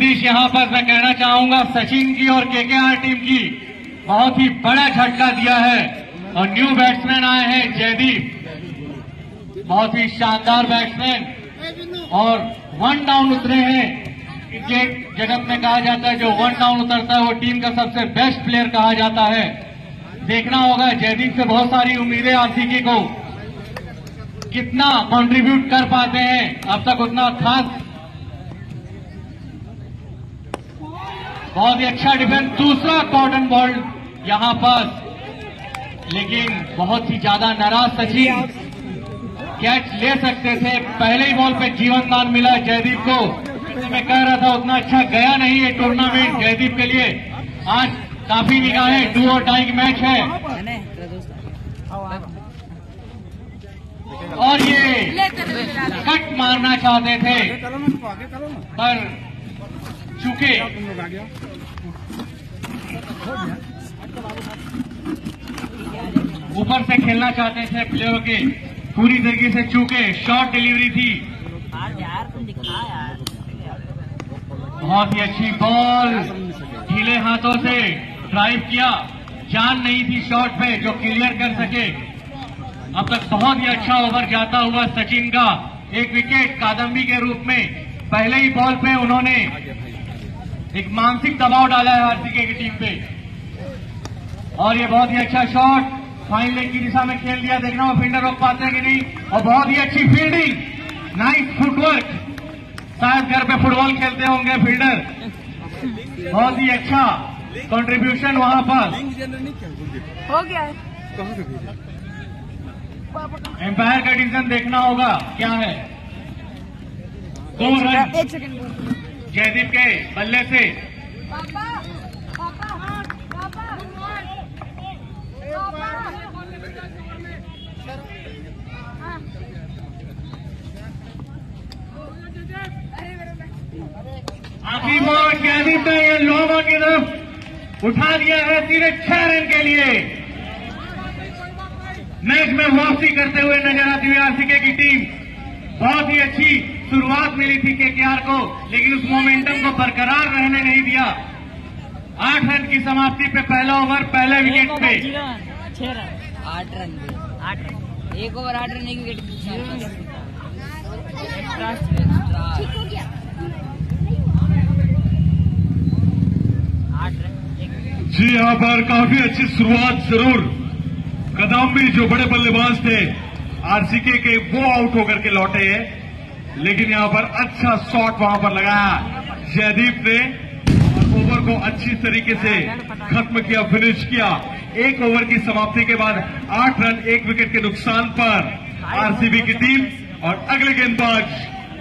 नीतीश यहाँ पर मैं कहना चाहूँगा, सचिन की और केकेआर टीम की बहुत ही बड़ा झटका दिया है और न्यू बैट्समैन आए हैं, जयदीप। बहुत ही शानदार बैट्समैन और वन डाउन उतरे हैं। क्रिकेट जगत में कहा जाता है, जो वन डाउन उतरता है, वो टीम का सबसे बेस्ट प्लेयर कहा जाता है। देखना होगा, जयदीप से बहुत सारी उम्मीदें आरसीके को। कितना कंट्रीब्यूट कर पाते हैं, अब तक उतना खास बहुत ही अच्छा डिफेंस दूसरा कॉटन बॉल यहाँ पर। लेकिन बहुत ही ज़्यादा नाराज़ सचिन। कैच ले सकते थे पहले ही बॉल पे जीवन दान मिला जयदीप को। मैं कह रहा था उतना अच्छा गया नहीं है टूर्नामेंट जयदीप के लिए। आज काफ़ी निगाहें डू और डाई मैच है। और ये कट मारना चाहते थे। पर चूके। ऊपर से खेलना चाहते थे प्लेयर के पूरी तरीके से चूके शॉर्ट डिलीवरी थी। यार तुम यार। बहुत ही अच्छी बॉल ढीले हाथों से। ड्राइव किया। जान नहीं थी शॉट पे जो क्लियर कर सके। अब तक बहुत ही अच्छा ओवर जाता हुआ सचिन का। एक विकेट कादम्बी के रूप में। पहले ही बॉल पे उन्होंने एक मानसिक दबाव डाला है आरसीके की टीम पे। और ये बहुत ही अच्छा शॉट फाइन लेग की दिशा में खेल दिया देखना वो फील्डर रोक पाते हैं कि नहीं। और बहुत ही अच्छी फील्डिंग नाइस फुटवर्क शायद घर पे फुटबॉल खेलते होंगे फील्डर बहुत ही अच्छा कंट्रीब्यूशन वहाँ पर। हो गया है। एम्पायर का डिसीज़न देखना होगा। क्या है? दो रन। एक सेकंड जयदीप के बल्ले से। पापा पापा पापा। आखिरी बॉल जयदीप ने ये लोगों की तरफ़ उठा दिया है सीधे छह रन के लिए। मैच में वापसी करते हुए नज़र आती हुई आरसीके की टीम। बहुत ही अच्छी शुरुआत मिली थी केकेआर को लेकिन उस मोमेंटम को बरकरार रहने नहीं दिया। आठ रन की समाप्ति पे पहला ओवर पहले विकेट पे। छह रन। आठ रन आठ रन। एक ओवर आठ रन एक विकेट एक्स्ट्रा ठीक हो गया आठ रन एक विकेट जी यहाँ पर काफ़ी अच्छी शुरुआत ज़रूर। कदम भी जो बड़े बल्लेबाज थे आरसीके के वो आउट होकर के लौटे हैं। लेकिन यहाँ पर अच्छा शॉट वहाँ पर लगाया। जयदीप ने ओवर को अच्छी तरीके से खत्म किया फिनिश किया। एक ओवर की समाप्ति के बाद आठ रन, एक विकेट के नुकसान पर आरसीबी की टीम और अगले गेंदबाज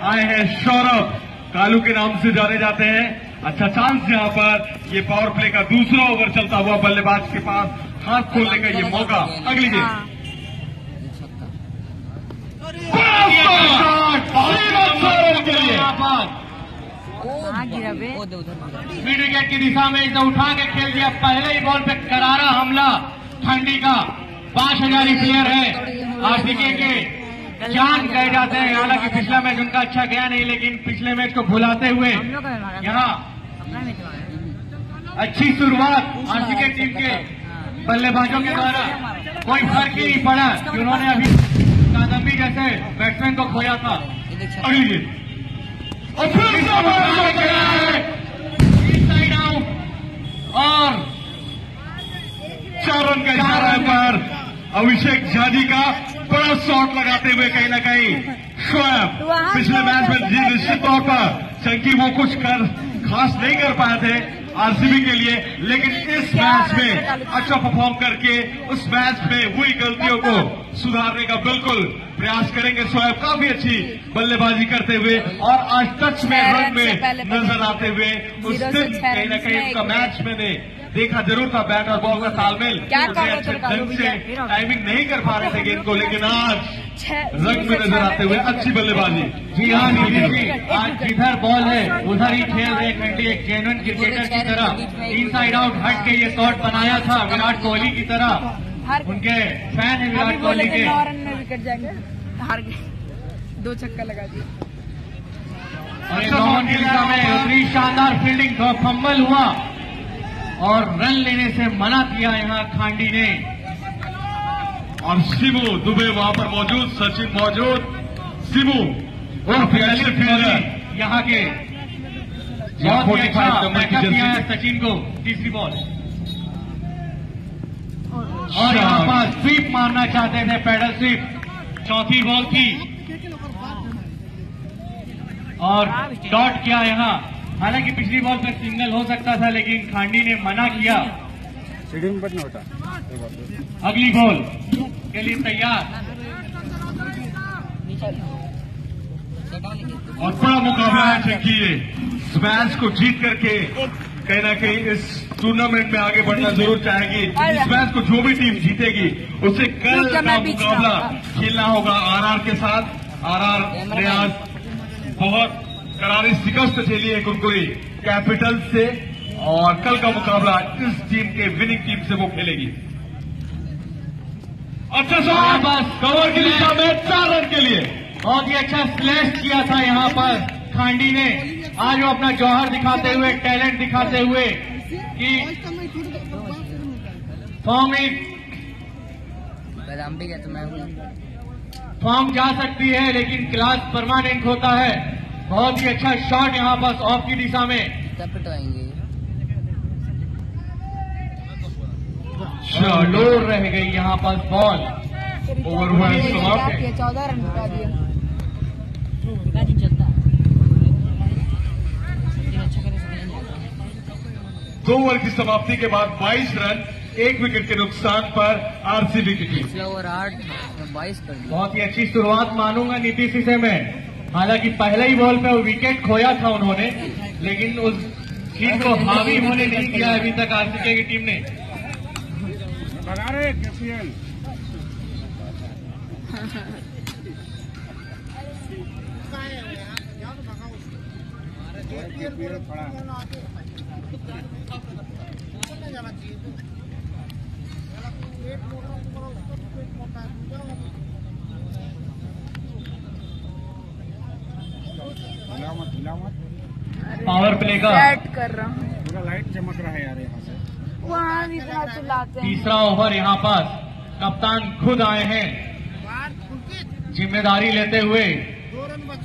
आए हैं सौरभ। कालू के नाम से जाने जाते हैं। अच्छा चांस यहाँ पर। ये पावर प्ले का दूसरा ओवर चलता हुआ बल्लेबाज के पास हाथ खोलने का ये मौका। अगली गेंद। मिड विकेट की दिशा में इसे उठा के खेल दिया। पहले ही बॉल पे करारा हमला। ठंडी का पाँच हजारी प्लेयर है। आरसीके के जान कहे जाते हैं। हालाँकि पिछला मैच उनका अच्छा गया नहीं, लेकिन पिछले मैच को भुलाते हुए यहाँ अच्छी शुरुआत आरसीके टीम के बल्लेबाजों के द्वारा। कोई फ़र्क ही नहीं पड़ा। उन्होंने अभी कादम्बी जैसे बैट्समैन को खोया था। अगली और चार रन का इशारा पर अभिषेक झा जी का बड़ा शॉट लगाते हुए कहीं ना कहीं वहाँ पिछले मैच में जी निश्चित तौर पर, चंकी वो कुछ कर, खास नहीं कर पाए थे। आरसीबी के लिए लेकिन इस मैच में अच्छा परफॉर्म करके उस मैच में हुई गलतियों को सुधारने का बिल्कुल प्रयास करेंगे। शोएब काफ़ी अच्छी बल्लेबाजी करते हुए और आज टच में रन में नज़र आते हुए उस दिन कहीं ना कहीं उनका उसका मैच मैंने देखा ज़रूर था बैट और बॉल का तालमेल। अच्छे ढंग से टाइमिंग नहीं कर पा रहे थे गेंद को लेकिन आज रंग में नज़र आते हुए अच्छी बल्लेबाजी। जी हाँ नीतीश जी आज। जिधर बॉल है उधर ही खेल रहे खंडी एक जेनुअन क्रिकेटर की तरह। इन साइड आउट हट के ये शॉट बनाया था विराट कोहली की तरह। उनके फ़ैन है विराट कोहली के। विकेट जाएँगे। हार गए। दो छक्का लगा दिए। और नॉन में उतनी शानदार फील्डिंग का फंबल हुआ। और रन लेने से मना किया यहाँ खांडी ने। और सिमू दुबे वहाँ पर मौजूद सचिन मौजूद। सिमू और अच्छे फील्डर। यहाँ के बहुत ही अच्छा नंबर की किया है सचिन को तीसरी बॉल और यहाँ पर स्वीप मारना चाहते थे पैडल स्वीप चौथी बॉल की। और डॉट किया यहाँ। हालाँकि पिछली बॉल पर सिंगल हो सकता था लेकिन खांडी ने मना किया। अगली बॉल के लिए तैयार। और बड़ा मुकाबला है चंकी ये स्मैश को जीत करके। कहीं ना कहीं इस टूर्नामेंट में आगे बढ़ना ज़रूर चाहेगी। इस मैच को जो भी टीम जीतेगी उसे कल का मुकाबला खेलना होगा आरआर के साथ। आरआर आज बहुत करारी शिकस्त झेली है कुरकुरी कैपिटल से और कल का मुकाबला इस टीम के विनिंग टीम से वो खेलेगी। अच्छा शॉट बस। कवर की दिशा में चार रन के लिए। बहुत ही अच्छा स्लैश किया था यहाँ पर खांडी ने। आज वो अपना जौहर दिखाते हुए टैलेंट दिखाते हुए कि फॉर्म एक। गया तो हूँ फॉर्म जा सकती है लेकिन क्लास परमानेंट होता है। बहुत ही अच्छा शॉट यहाँ पास ऑफ़ की दिशा में। तब पिटवाएँगे लो रह गई यहाँ पास बॉल ओवर हुआ समाप्त चौदह रन बता अच्छा दो ओवर की समाप्ति के बाद 22 रन एक विकेट के नुकसान पर आरसीबी की टीम ओवर आठ बाईस कर बहुत ही अच्छी शुरुआत मानूँगा नीतीश से मैं। हालाँकि पहले ही बॉल पे वो विकेट खोया था उन्होंने लेकिन उस चीज़ को हावी होने नहीं दिया अभी तक आरसीके की टीम ने। बना रे पावर प्ले का। बैट कर रहा हूँ। पूरा लाइट चमक रहा है यार यहाँ से। वहाँ इतना चिल्लाते हैं। तीसरा ओवर यहाँ पास कप्तान खुद आए हैं। ज़िम्मेदारी लेते हुए।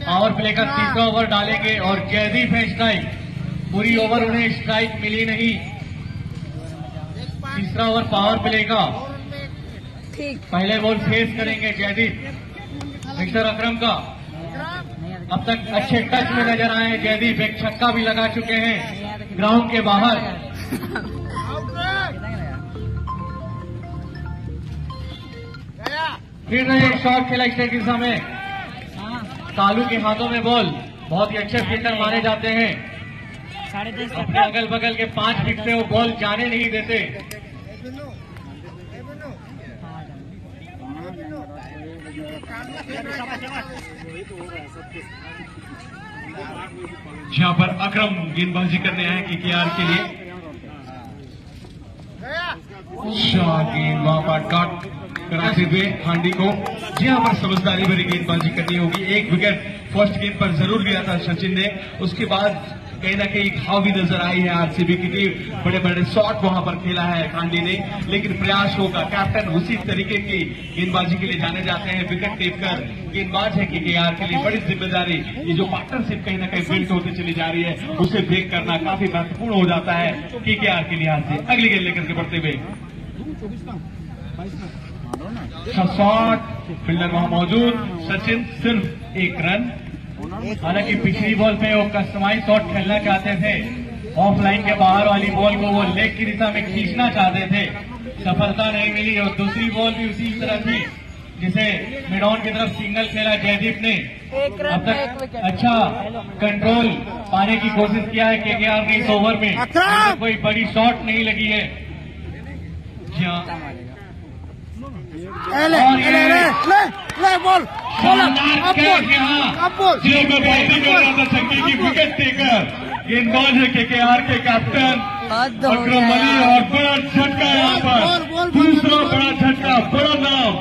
पावर प्ले का तीसरा ओवर डालेंगे और जयदीप है स्ट्राइक पूरी ओवर उन्हें स्ट्राइक मिली नहीं। तीसरा ओवर पावर प्ले का। ठीक। पहले बॉल फेस करेंगे जयदीप मिस्टर अकरम का। अब तक अच्छे टच में नज़र आए जयदीप एक छक्का भी लगा चुके हैं, ग्राउंड के बाहर। फिर एक शॉट खेला स्टेट की दिशा में कालू के हाथों में बॉल, बहुत ही अच्छे फील्डर माने जाते हैं। अपने अगल बगल के पाँच फीट से वो बॉल जाने नहीं देते। जहाँ पर अक्रम गेंदबाजी करने आए के के लिए। शाह वहाँ पर काट कराते हुए हांडी को। जहाँ पर समझदारी भरी गेंदबाजी करनी होगी। एक विकेट फ़र्स्ट गेंद पर ज़रूर लिया था सचिन ने। उसके बाद कहीं ना कहीं घाव भी नज़र आई है आरसीबी की टीम। बड़े बड़े शॉट वहाँ पर खेला है खांडी ने। लेकिन प्रयास होगा। कैप्टन उसी तरीके की गेंदबाजी के लिए जाने जाते हैं। विकेट टेप कर गेंदबाज है केकेआर के लिए। बड़ी ज़िम्मेदारी। ये जो पार्टनरशिप कहीं ना कहीं बिल्ट होती चली जा रही है, उसे ब्रेक करना काफ़ी महत्वपूर्ण हो जाता है केकेआर के लिए लिहाज से अगली गेंद लेकर के बढ़ते हुए। शॉट फील्डर वहाँ मौजूद सचिन, सिर्फ़ एक रन हालाँकि पिछली बॉल पे वो कस्टमाइज शॉट खेलना चाहते थे। ऑफलाइन के बाहर वाली बॉल को वो लेग की दिशा में खींचना चाहते थे। सफलता नहीं मिली और दूसरी बॉल भी उसी तरह थी जिसे मिडॉन की तरफ़ सिंगल खेला जयदीप ने। अब तक अच्छा कंट्रोल पाने की कोशिश किया है केकेआर ने इस ओवर में। कोई बड़ी शॉट नहीं लगी है। जी हाँ। ले ले ले ले ले बॉल बॉल अब बोल, अब बोल। चंकी की विकेट टेकर गेंदबाज है केकेआर के कैप्टन के कैप्टन अकरम अली और बड़ा झटका यहाँ पर। दूसरा बड़ा झटका बड़ा नाम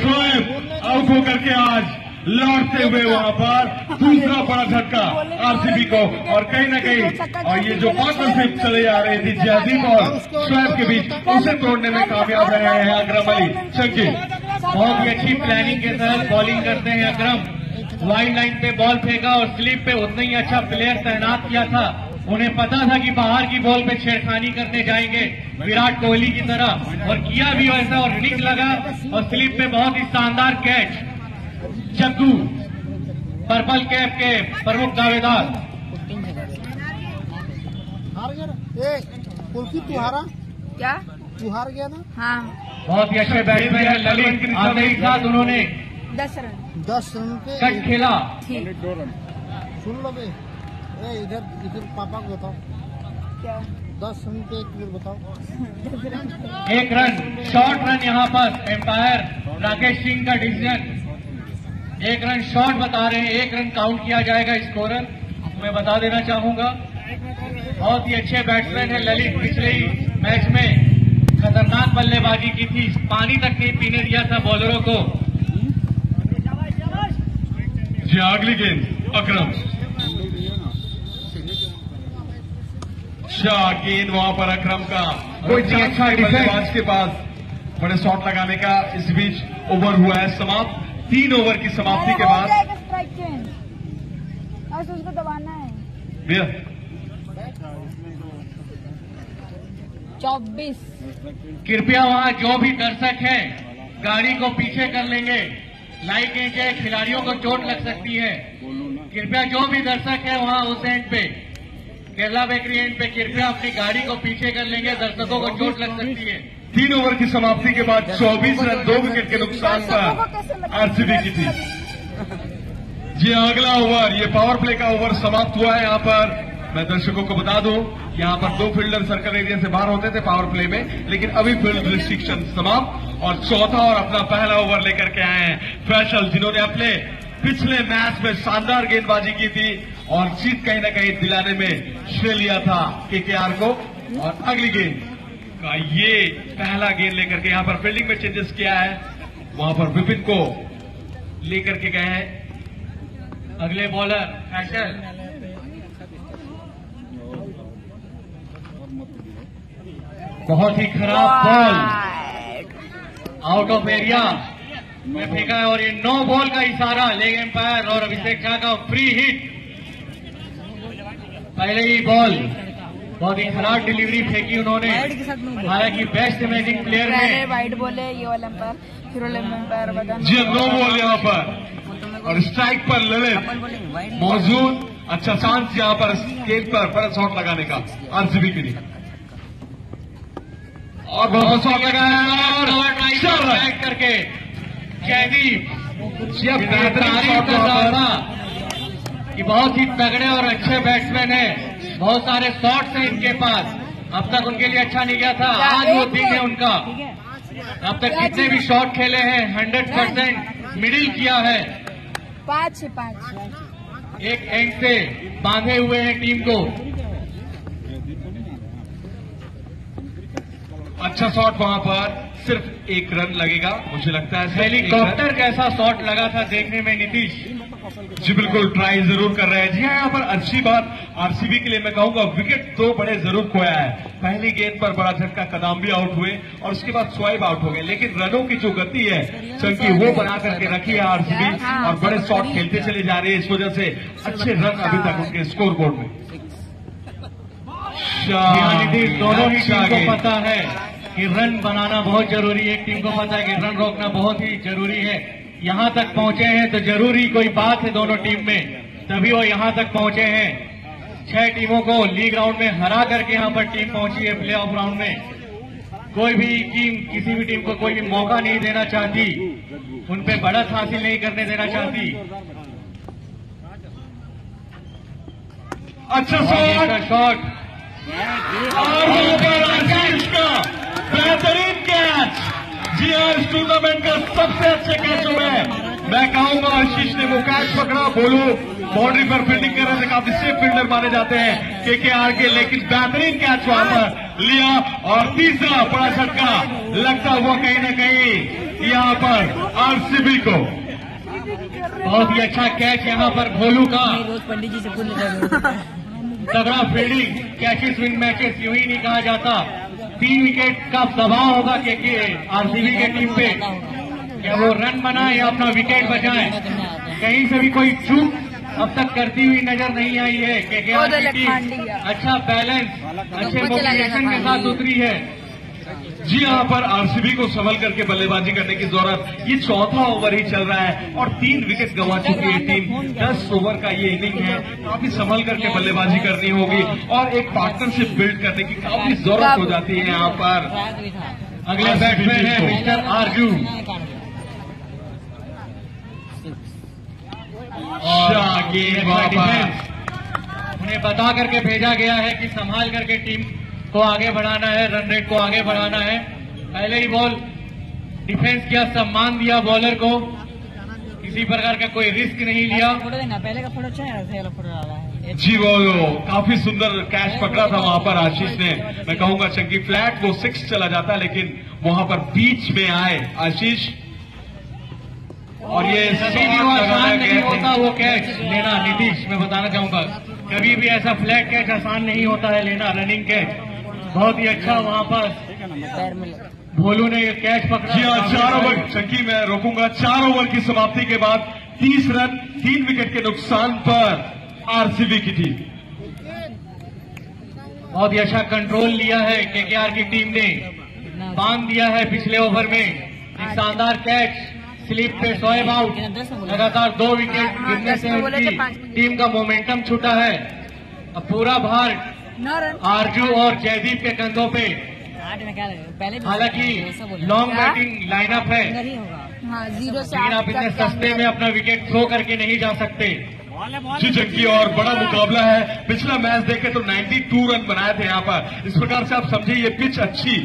शोएब आउट होकर के आज लौटते हुए वहाँ पर दूसरा बड़ा झटका आरसीबी को। और कहीं ना कहीं और ये जो पार्टनरशिप चले आ रही थी जयदीप और शोएब के बीच उसे तोड़ने में कामयाब रहे हैं अकरम अली। चंकी बहुत ही अच्छी प्लानिंग के तहत बॉलिंग करते हैं अकरम वाइड लाइन पे बॉल फेंका और स्लिप पे उतना ही अच्छा प्लेयर तैनात किया था। उन्हें पता था कि बाहर की बॉल पे छेड़खानी करने जाएँगे। विराट कोहली की तरह। और किया भी वैसा और रिंग लगा और स्लिप पे बहुत ही शानदार कैच जग्गू पर्पल कैप के प्रमुख दावेदार। फिफ्टीन सेकंड हार गया ना? ए कुल्फी तू हारा क्या? तू हार गया ना? हाँ। बहुत ही अच्छे बैट्समैन ललित आते ही साथ उन्होंने दस रन। दस रन पे कट खेला। दो रन सुन लो बे। ए इधर इधर पापा को बताओ। क्या? दस रन पे एक बताओ। एक रन शॉर्ट रन यहाँ पर एम्पायर राकेश सिंह का डिसीज़न। एक रन शॉर्ट बता रहे हैं एक रन काउंट किया जाएगा स्कोरर मैं बता देना चाहूँगा बहुत ही अच्छे बैट्समैन है ललित पिछले ही मैच में। खतरनाक बल्लेबाजी की थी पानी तक नहीं पीने दिया था बॉलरों को। जी अगली गेंद अक्रम। शाह गेंद वहाँ पर अक्रम का। कोई अच्छा डिफेंस। बल्लेबाज के पास बड़े शॉट लगाने का इस बीच ओवर हुआ है समाप्त। तीन ओवर की समाप्ति के बाद बस उसको दबाना है। भैया। चौबीस। कृपया वहाँ जो भी दर्शक हैं गाड़ी को पीछे कर लेंगे। लाइट नीचे खिलाड़ियों को चोट लग सकती है। कृपया जो भी दर्शक है वहाँ उस एंड पे केरला बेकरी एंड पे कृपया अपनी गाड़ी को पीछे कर लेंगे। दर्शकों को चोट लग सकती है। तीन ओवर की समाप्ति के बाद 24 रन दो विकेट के नुकसान पर आरसीबी की थी जी अगला ओवर ये पावर प्ले का ओवर समाप्त हुआ है यहाँ पर। मैं दर्शकों को बता दूँ यहाँ पर दो फील्डर सर्कल एरिया से बाहर होते थे पावर प्ले में लेकिन अभी फ़ील्ड रिस्ट्रिक्शन समाप्त और चौथा और अपना पहला ओवर लेकर के आए हैं फैसल जिन्होंने अपने पिछले मैच में शानदार गेंदबाजी की थी और जीत कहीं ना कहीं दिलाने में श्रेय लिया था केकेआर को। और अगली गेंद। का ये पहला गेंद लेकर के यहाँ पर फील्डिंग में चेंजेस किया है। वहाँ पर विपिन को लेकर के गए हैं। अगले बॉलर फैसल बहुत ही खराब बॉल आउट ऑफ़ एरिया में फेंका है और ये नो बॉल का इशारा। लेग एम्पायर और अभिषेक झा का फ्री हिट पहले ही बॉल बहुत ही खराब डिलीवरी फेंकी उन्होंने। हालाँकि बेस्ट इमेजिंग प्लेयर में वाइट बोले ये वाला एम्पायर फिर वाला एम्पायर बता जी नो बॉल यहाँ पर। और स्ट्राइक पर ललित मौजूद अच्छा चांस यहाँ पर गेंद पर बड़ा शॉट लगाने का आरसीबी के लिए। और बहुत शॉट लगाया और रन। बैक करके जयदीप बेहतरीन रहा था कि बहुत ही तगड़े और अच्छे बैट्समैन हैं। बहुत सारे शॉट्स हैं इनके पास। अब तक उनके लिए अच्छा नहीं गया था आज वो दिन है उनका। अब तक जितने भी शॉट खेले हैं हंड्रेड परसेंट मिडिल किया है। पाँच पाँच। एक एंड से बांधे हुए हैं टीम को। अच्छा शॉट वहाँ पर सिर्फ़ एक रन लगेगा मुझे लगता है। हेलीकॉप्टर कैसा शॉट लगा था देखने में नीतीश जी बिल्कुल ट्राई ज़रूर कर रहे हैं। जी हाँ यहाँ पर अच्छी बात आरसीबी के लिए मैं कहूँगा विकेट दो बड़े ज़रूर खोया है। पहली गेंद पर बड़ा झटका कदम भी आउट हुए और उसके बाद स्वाइब आउट हो गए। लेकिन रनों की जो गति है चंकी वो बना करके रखी है आरसीबी और बड़े शॉट खेलते चले जा रहे हैं। इस वजह से अच्छे रन अभी तक उनके स्कोर बोर्ड में यहाँ दोनों ही अच्छा टीम को पता है कि रन बनाना बहुत ज़रूरी है टीम को पता है कि रन रोकना बहुत ही ज़रूरी है। यहाँ तक पहुँचे हैं तो ज़रूरी कोई बात है दोनों टीम में। तभी वो यहाँ तक पहुँचे हैं। छह टीमों को लीग राउंड में हरा करके यहाँ पर टीम पहुँची है प्ले ऑफ़ राउंड में। कोई भी टीम किसी भी टीम को कोई भी मौका नहीं देना चाहती। उन पे बढ़त हासिल नहीं करने देना चाहती। अच्छा शॉट और बेहतरीन कैच जी हाँ इस टूर्नामेंट का सबसे अच्छे कैचों में मैं कहूँगा आशीष ने वो कैच पकड़ा बोलू बाउंड्री पर फील्डिंग कर रहे थे काफ़ी सेफ़ फील्डर माने जाते हैं के के आर के लेकिन बेहतरीन कैच वहाँ पर लिया और तीसरा बड़ा झटका लगता हुआ कहीं ना कहीं यहाँ पर आरसीबी को। बहुत ही अच्छा कैच यहाँ पर भोलू का। पंडित जी से तगड़ा फील्डिंग कैचेस विन मैचेस यूँ ही नहीं कहा जाता। तीन विकेट का दबाव होगा के, के आरसीबी के टीम पे। क्या वो रन बनाए या अपना विकेट बचाए? कहीं से भी कोई चूक अब तक करती हुई नज़र नहीं आई है। के के टीम अच्छा बैलेंस अच्छे मोटिवेशन के साथ उतरी है। जी यहाँ पर आरसीबी को संभल करके बल्लेबाजी करने की ज़रूरत ये चौथा ओवर ही चल रहा है और तीन विकेट गंवा चुकी है टीम दस ओवर का ये इनिंग है। काफ़ी संभल करके बल्लेबाजी करनी होगी और एक पार्टनरशिप बिल्ड करने की काफ़ी ज़रूरत हो जाती है यहाँ पर। अगले बैट्समैन है मिस्टर आरज़ू उन्हें बता करके भेजा गया है कि संभाल करके टीम को आगे बढ़ाना है रन रेट को आगे बढ़ाना है। पहले ही बॉल डिफेंस किया सम्मान दिया बॉलर को। किसी प्रकार का कोई रिस्क नहीं लिया। पहले का फ़ोटो अच्छा है जी वो काफ़ी सुंदर कैच पकड़ा था वहाँ पर आशीष ने। मैं कहूँगा चंकी फ्लैट वो सिक्स चला जाता लेकिन वहाँ पर बीच में आए आशीष। और ये कभी भी वो आसान नहीं होता वो कैच लेना नीतीश मैं बताना चाहूँगा। कभी भी ऐसा फ्लैट कैच आसान नहीं होता है लेना रनिंग कैच बहुत ही अच्छा वहाँ पर। भोलू ने ये कैच पकड़ा। जी हाँ चार ओवर चंकी मैं रोकूँगा। चार ओवर की समाप्ति के बाद तीस रन तीन विकेट के नुकसान पर आरसीबी की टीम बहुत ही अच्छा कंट्रोल लिया है केकेआर की टीम ने। बाँध दिया है पिछले ओवर में। एक शानदार कैच स्लिप पे शोएब आउट लगातार दो विकेट गिरने से उनकी टीम का मोमेंटम छूटा है। अब पूरा भार आरज़ू और जयदीप के कंधों पे। हालाँकि लॉन्ग बैटिंग लाइनअप है। अंदर होगा। ज़ीरो लेकिन आप इतने सस्ते में अपना विकेट थ्रो करके नहीं जा सकते। जी और बड़ा मुकाबला है। पिछला मैच देखे तो 92 रन बनाए थे यहाँ पर। इस प्रकार से आप समझे ये पिच अच्छी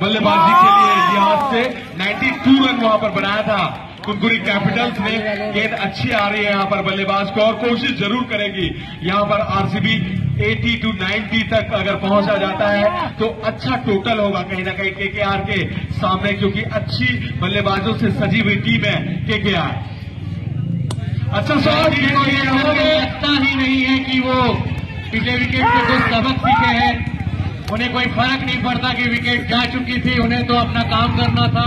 बल्लेबाजी के लिए लिहाज से 92 रन वहाँ पर बनाया था। कुनकुरी कैपिटल्स ने गेंद अच्छी आ रही है यहाँ पर बल्लेबाज को और कोशिश ज़रूर करेगी। यहाँ पर आरसीबी 80 टू 90 तक अगर पहुँचा जाता है तो अच्छा टोटल होगा कहीं ना कहीं केकेआर के सामने, क्योंकि अच्छी बल्लेबाजों से सजी हुई टीम है केकेआर अच्छा हमें लगता ही नहीं है कि वो पिछले विकेट से कुछ सबक सीखे हैं। उन्हें कोई फ़र्क नहीं पड़ता कि विकेट जा चुकी थी, उन्हें तो अपना काम करना था।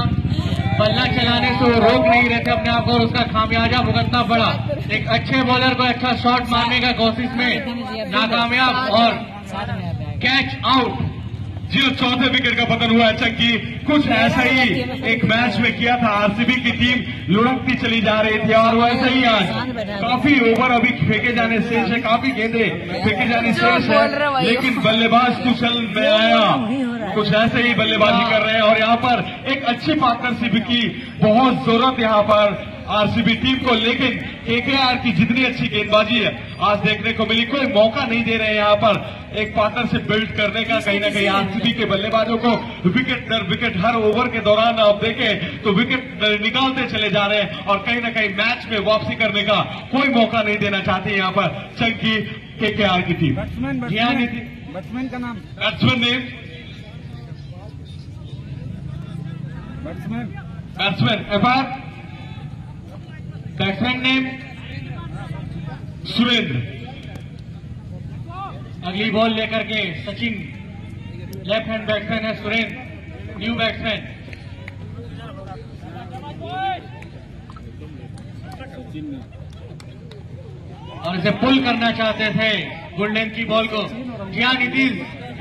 बल्ला चलाने से वो रोक नहीं रहे थे अपने आप को और उसका खामियाजा भुगतना पड़ा। एक अच्छे बॉलर को अच्छा शॉट मारने का कोशिश में नाकामयाब और कैच आउट जी चौथे विकेट का पतन हुआ है चंकी कुछ ऐसा ही एक मैच में किया था आरसीबी की टीम लुढ़कती चली जा रही थी और वैसे ही आज काफ़ी ओवर अभी फेंके जाने शेष है काफ़ी गेंदे फेंके जाने शेष है लेकिन बल्लेबाज कुशल में आया। कुछ ऐसे ही बल्लेबाजी कर रहे हैं और यहाँ पर एक अच्छी पार्टनरशिप की बहुत ज़रूरत यहाँ पर आरसीबी टीम को लेकिन केकेआर की जितनी अच्छी गेंदबाजी है आज देखने को मिली कोई मौका नहीं दे रहे हैं यहाँ पर एक पार्टनरशिप बिल्ड करने का कहीं ना कहीं आरसीबी के बल्लेबाजों को विकेट दर विकेट हर ओवर के दौरान आप देखें तो विकेट निकालते चले जा रहे हैं और कहीं ना कहीं मैच में वापसी करने का कोई मौका नहीं देना चाहते यहाँ पर चंकी केकेआर की टीम। बैट्समैन हाँ, बैट्समैन का नाम। Batsman name batsman batsman F R batsman name Surendra अगली बॉल लेकर के सचिन। लेफ़्ट हैंड बैट्समैन है सुरेंद्र। न्यू बैट्समैन और इसे पुल करना चाहते थे गोल्डन की बॉल को। क्या नीतीश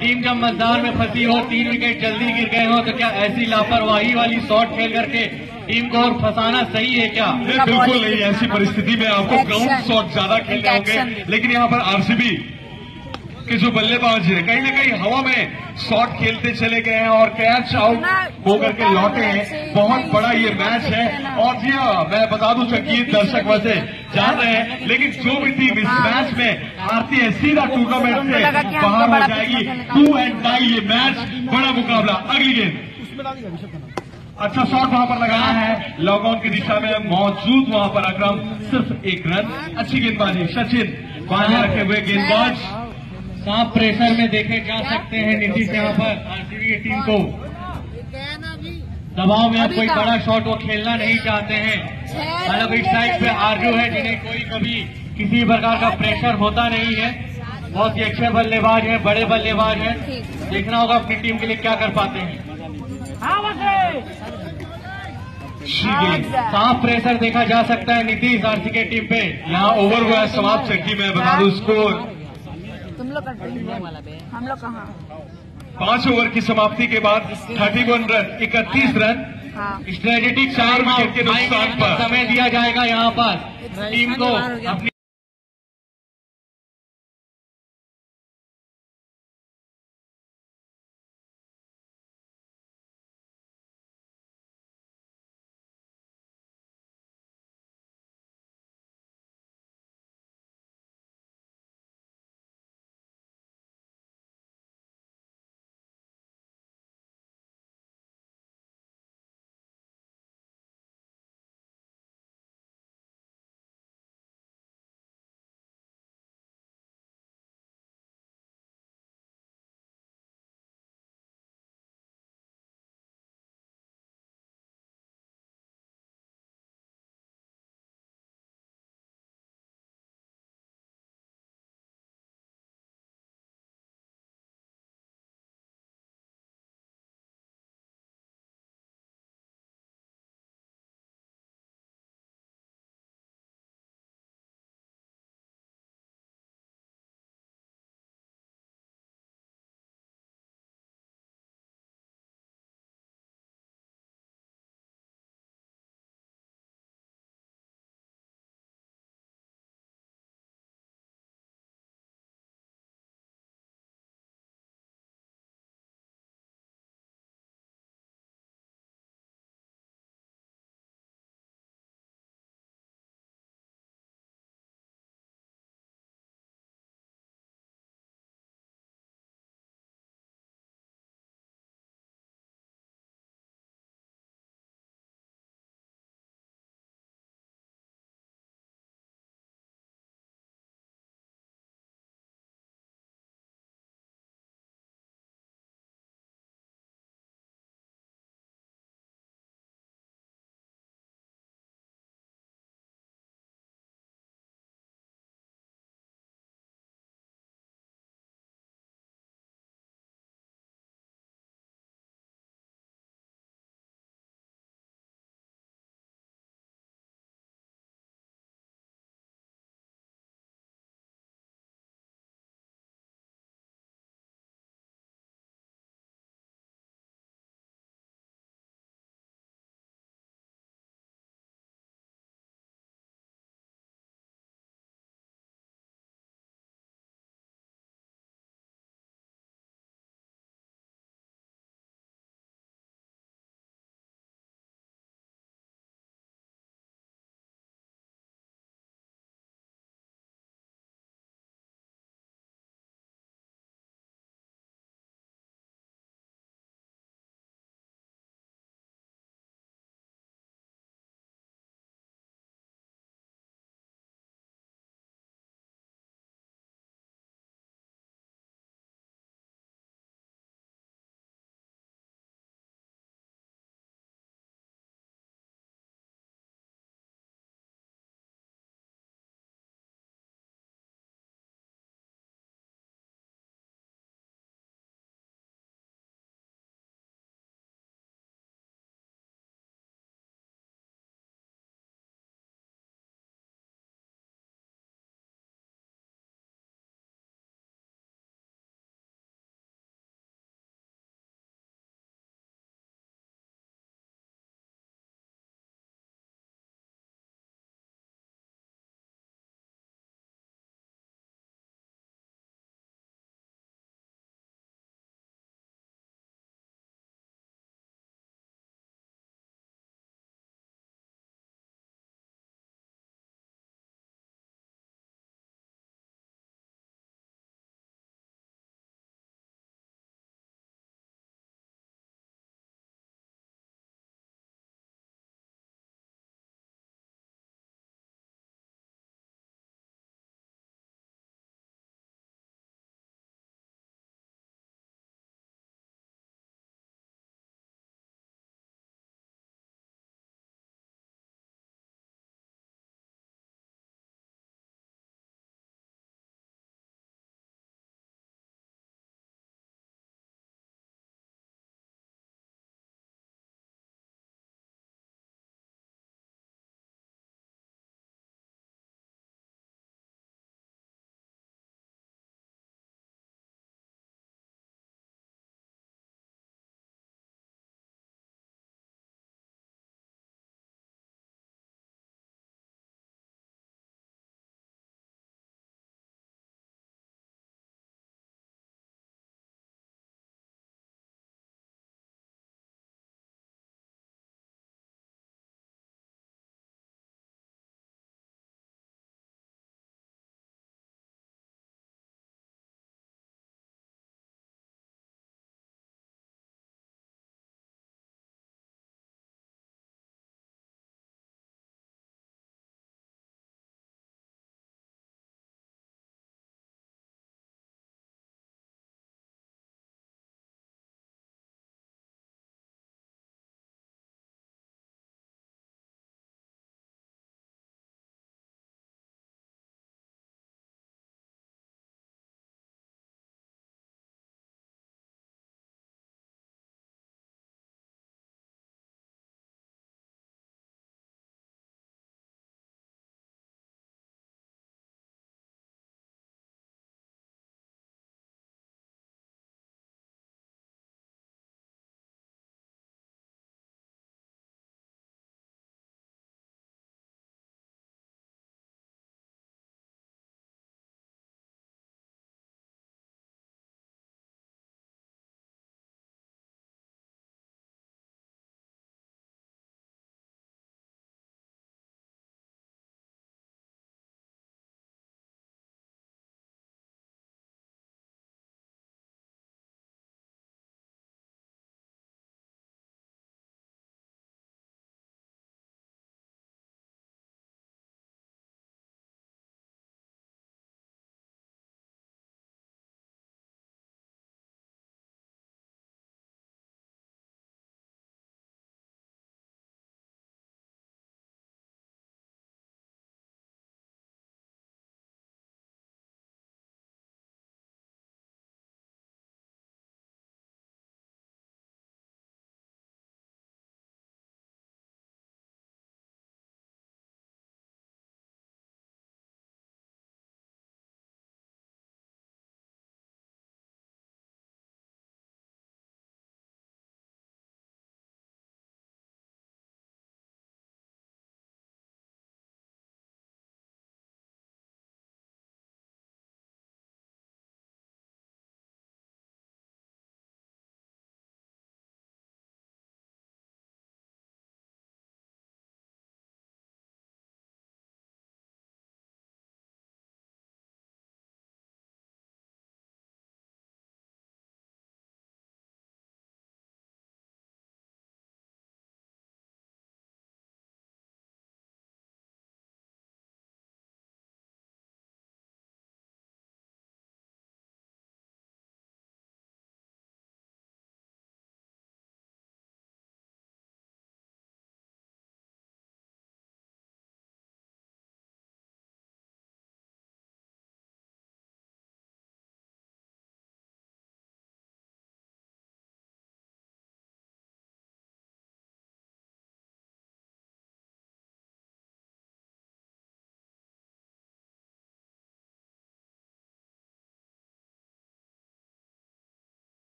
टीम जब मजदार में फंसी हो, तीन विकेट जल्दी गिर गए हो तो क्या ऐसी लापरवाही वाली शॉट खेल करके टीम को और फंसाना सही है क्या? बिल्कुल नहीं ऐसी परिस्थिति में आपको ग्राउंड शॉट ज़्यादा खेलने होंगे। लेकिन यहाँ पर आरसीबी के जो बल्लेबाज है कहीं ना कहीं हवा में शॉट खेलते चले गए हैं और कैच आउट होकर के लौटे हैं। बहुत बड़ा ये मैच है। और जी हाँ मैं बता दूँ चंकी दर्शक वैसे जान रहे हैं लेकिन जो भी टीम इस मैच में आती है सीधा टूर्नामेंट से बाहर हो जाएगी। टू एंड टाई ये मैच बड़ा मुकाबला। अगली गेंद। अच्छा शॉट वहाँ पर लगाया है। लॉग ऑन की दिशा में मौजूद वहाँ पर अक्रम। सिर्फ़ एक रन। अच्छी गेंदबाजी। सचिन बांधे रखे हुए गेंदबाज। साफ़ प्रेशर में देखे जा सकते हैं नीतीश यहाँ पर आरसीबी की टीम को। दबाव में अब कोई बड़ा शॉट वो खेलना नहीं चाहते हैं। मतलब इस साइड पे आर्जू है जिन्हें कोई कभी किसी प्रकार का प्रेशर होता नहीं है। बहुत ही अच्छे बल्लेबाज हैं बड़े बल्लेबाज हैं। देखना होगा अपनी टीम के लिए क्या कर पाते हैं। साफ़ प्रेशर देखा जा सकता है नीतीश आरसी के टीम पे यहाँ ओवर हुआ है समाप्त चक्की में बना दू स्कोर तुम लोग हम लोग कहाँ पाँच ओवर की समाप्ति के बाद 31 रन 31 रन हाँ स्ट्रेटेजिक चार विकेट के नुकसान पर। समय दिया जाएगा यहाँ पर टीम को अपनी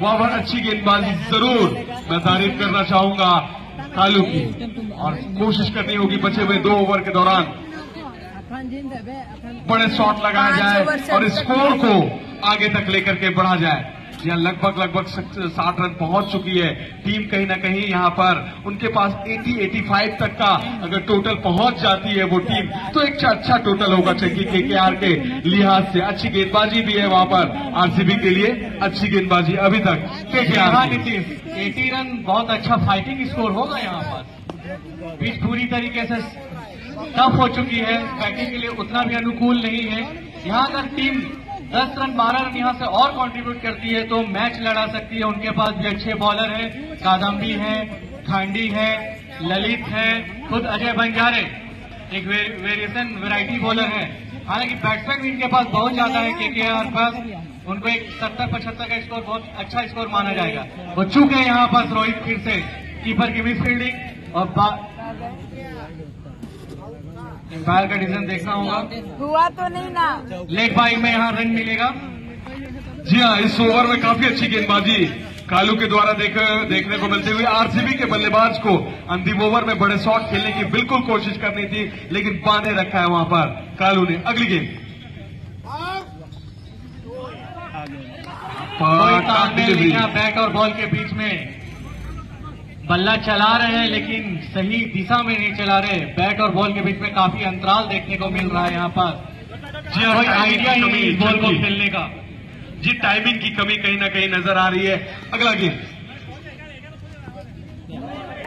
वहाँ पर अच्छी गेंदबाजी ज़रूर मैं तारीफ़ करना चाहूँगा कालू की। और कोशिश करनी होगी बचे हुए दो ओवर के दौरान। बड़े शॉट लगाया जाए और स्कोर को आगे तक लेकर के बढ़ा जाए। यहाँ लगभग लगभग साठ रन पहुँच चुकी है। टीम कहीं ना कहीं यहाँ पर उनके पास 80 85 तक का अगर टोटल पहुँच जाती है वो टीम तो एक अच्छा टोटल होगा चक्की केकेआर के आर के लिहाज से। अच्छी गेंदबाजी भी है वहाँ पर आरसीबी के लिए। अच्छी गेंदबाजी अभी तक हाँ की। नीतीश एटी रन, बहुत अच्छा फाइटिंग स्कोर होगा यहाँ पर। पिच पूरी तरीके से टफ हो चुकी है। बैटिंग के लिए उतना भी अनुकूल नहीं है। यहाँ अगर टीम 10 रन 12 रन यहाँ से और कंट्रीब्यूट करती है तो मैच लड़ा सकती है। उनके पास भी अच्छे बॉलर हैं, कादम्बी है, खांडी है, ललित है, खुद अजय बंजारे एक वेरिएशन वैरायटी बॉलर है। हालाँकि बैट्समैन भी इनके पास बहुत ज़्यादा है के के आर पास। उनको एक सत्तर पचहत्तर का स्कोर बहुत अच्छा स्कोर माना जाएगा। वो चूक है यहाँ पास रोहित फिर से कीपर की मिस फील्डिंग और एम्पायर का डिसीज़न देखना होगा। हुआ तो नहीं ना। लेग बाई में यहाँ रन मिलेगा। जी हाँ इस ओवर में काफ़ी अच्छी गेंदबाजी कालू के द्वारा देख, देखने को मिलते हुए आरसीबी के बल्लेबाज को अंतिम ओवर में बड़े शॉट खेलने की बिल्कुल कोशिश करनी थी लेकिन बांधे रखा है वहाँ पर कालू ने। अगली है बैट और बॉल के बीच में। बल्ला चला रहे हैं लेकिन सही दिशा में नहीं चला रहे बैट और बॉल के बीच में काफ़ी अंतराल देखने को मिल रहा है यहाँ पर। जी कोई आइडिया ही नहीं इस बॉल को खेलने का। जी टाइमिंग की कमी कहीं ना कहीं नज़र आ रही है। अगला गेंद।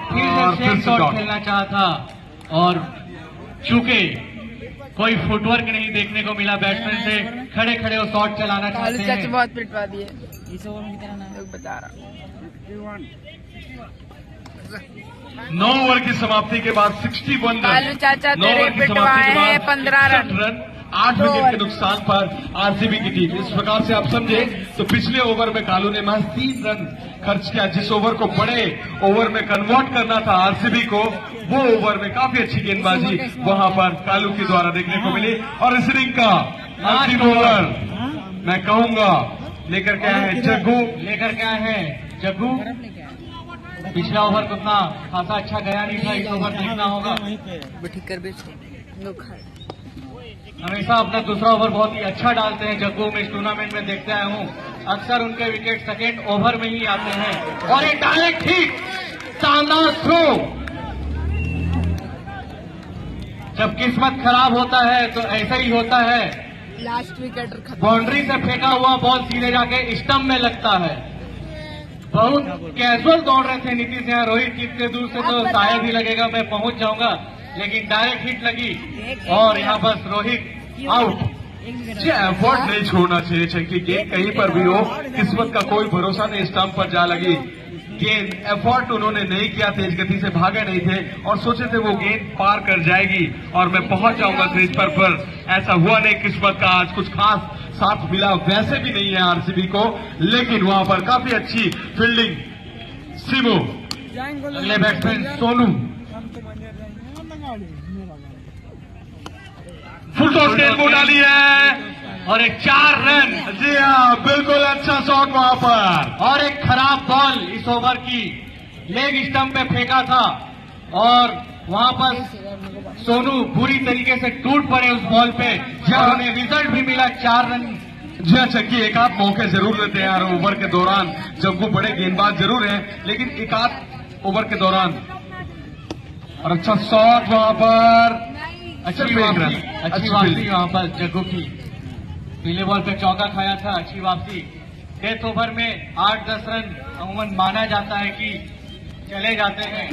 फिर से शॉट खेलना चाहा था। और चूके कोई फुटवर्क नहीं देखने को मिला बैट्समैन से। खड़े खड़े वो शॉट चलाना चाहते हैं। बहुत पिटवा दिए। इस ओवर में कितना नाम बता रहा नौ ओवर की समाप्ति के बाद 61 रन। कालू चाचा नौ तेरे ओवर की समाप्ति पिटवाए के बाद हैं 15 रन। रन आठ विकेट ओवर। के नुकसान पर आरसीबी की टीम। इस प्रकार से आप समझे तो पिछले ओवर में कालू ने महज तीन रन खर्च किया। जिस ओवर को बड़े ओवर में कन्वर्ट करना था आरसीबी को वो ओवर में काफ़ी अच्छी गेंदबाजी वहाँ पर कालू के द्वारा देखने को मिली। और इस रिंग का अंतिम ओवर। मैं कहूँगा लेकर क्या है हैं जग्गू। लेकर क्या है हैं जग्गू। पिछला ओवर तो उतना खासा अच्छा गया नहीं था इस ओवर देखना होगा। ठीक हमेशा अपना दूसरा ओवर बहुत ही अच्छा डालते हैं जब जग्गू में इस टूर्नामेंट में देखते आया हूँ। अक्सर उनके विकेट सेकेंड ओवर में ही आते हैं। और ये डायरेक्ट हिट शानदार थ्रो जब किस्मत खराब होता है तो ऐसा ही होता है। लास्ट विकेट बाउंड्री से फेंका हुआ बॉल सीधे जाके स्टम्प में लगता है। बहुत कैजुअल दौड़ रहे थे नीतीश यहाँ रोहित कितने दूर से तो शायद ही लगेगा मैं पहुँच जाऊँगा लेकिन डायरेक्ट हिट लगी। और यहाँ बस रोहित आउट जी एफर्ट नहीं छोड़ना चाहिए चंकी गेंद कहीं पर भी हो किस्मत का कोई भरोसा नहीं स्टंप पर जा लगी। गेंद एफर्ट उन्होंने नहीं किया तेज गति से भागे नहीं थे और सोचे थे वो गेंद पार कर जाएगी और मैं पहुँच जाऊँगा क्रीज पर पर। ऐसा हुआ नहीं किस्मत का आज कुछ खास साथ मिला, वैसे भी नहीं है आरसीबी को, लेकिन वहाँ पर काफ़ी अच्छी फील्डिंग सिमो, अगले बैट्समैन सोनू। फुल टॉस गेंद को डाली है। और एक चार रन। जी हाँ बिल्कुल अच्छा शॉट वहाँ पर। और एक खराब बॉल इस ओवर की। लेग स्टंप पे फेंका था। और वहाँ पर सोनू बुरी तरीके से टूट पड़े उस बॉल पे। जब उन्हें रिज़ल्ट भी मिला चार रन। जी हाँ चक्की एक आध मौके ज़रूर लेते हैं यार ओवर के दौरान। जब वो बड़े गेंदबाज ज़रूर हैं लेकिन एक आध ओवर के दौरान। और अच्छा शॉट वहाँ पर। अच्छी रन। अच्छी अच्छी वापसी वहाँ पर जग्गू की। पीले बॉल पे चौका खाया था अच्छी वापसी। डेथ ओवर में आठ दस रन अमूमन माना जाता है कि चले जाते हैं।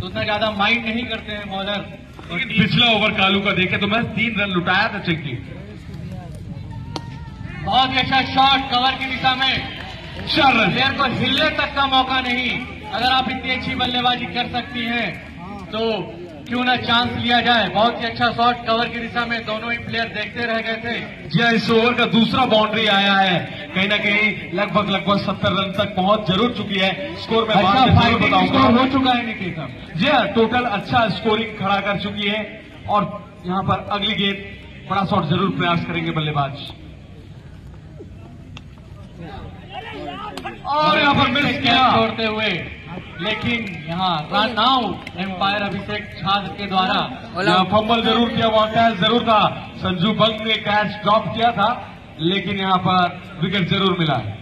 तो उतना ज़्यादा माइंड नहीं करते हैं बॉलर लेकिन पिछला ओवर कालू का देखे तो मैं तीन रन लुटाया था चक्की बहुत ही अच्छा शॉट कवर की दिशा में। चार रन। प्लेयर को हिलने तक का मौका नहीं। अगर आप इतनी अच्छी बल्लेबाजी कर सकती हैं तो क्यों ना चांस लिया जाए? बहुत ही अच्छा शॉट कवर की दिशा में दोनों ही प्लेयर देखते रह गए थे। जी हाँ इस ओवर का दूसरा बाउंड्री आया है। कहीं ना कहीं लगभग लगभग सत्तर रन तक पहुँच ज़रूर चुकी है। स्कोर में अच्छा स्कोर हो चुका है साहब जी हाँ टोटल अच्छा स्कोरिंग खड़ा कर चुकी है। और यहाँ पर अगली गेंद बड़ा शॉट ज़रूर प्रयास करेंगे बल्लेबाज। और यहाँ पर मिस किया। छोड़ते हुए। लेकिन यहाँ नाउ आउट एम्पायर अभिषेक छात्र के द्वारा यहाँ फंबल ज़रूर किया वहाँ कैच ज़रूर था। संजू बंग ने कैच ड्रॉप किया था लेकिन यहाँ पर विकेट ज़रूर मिला है।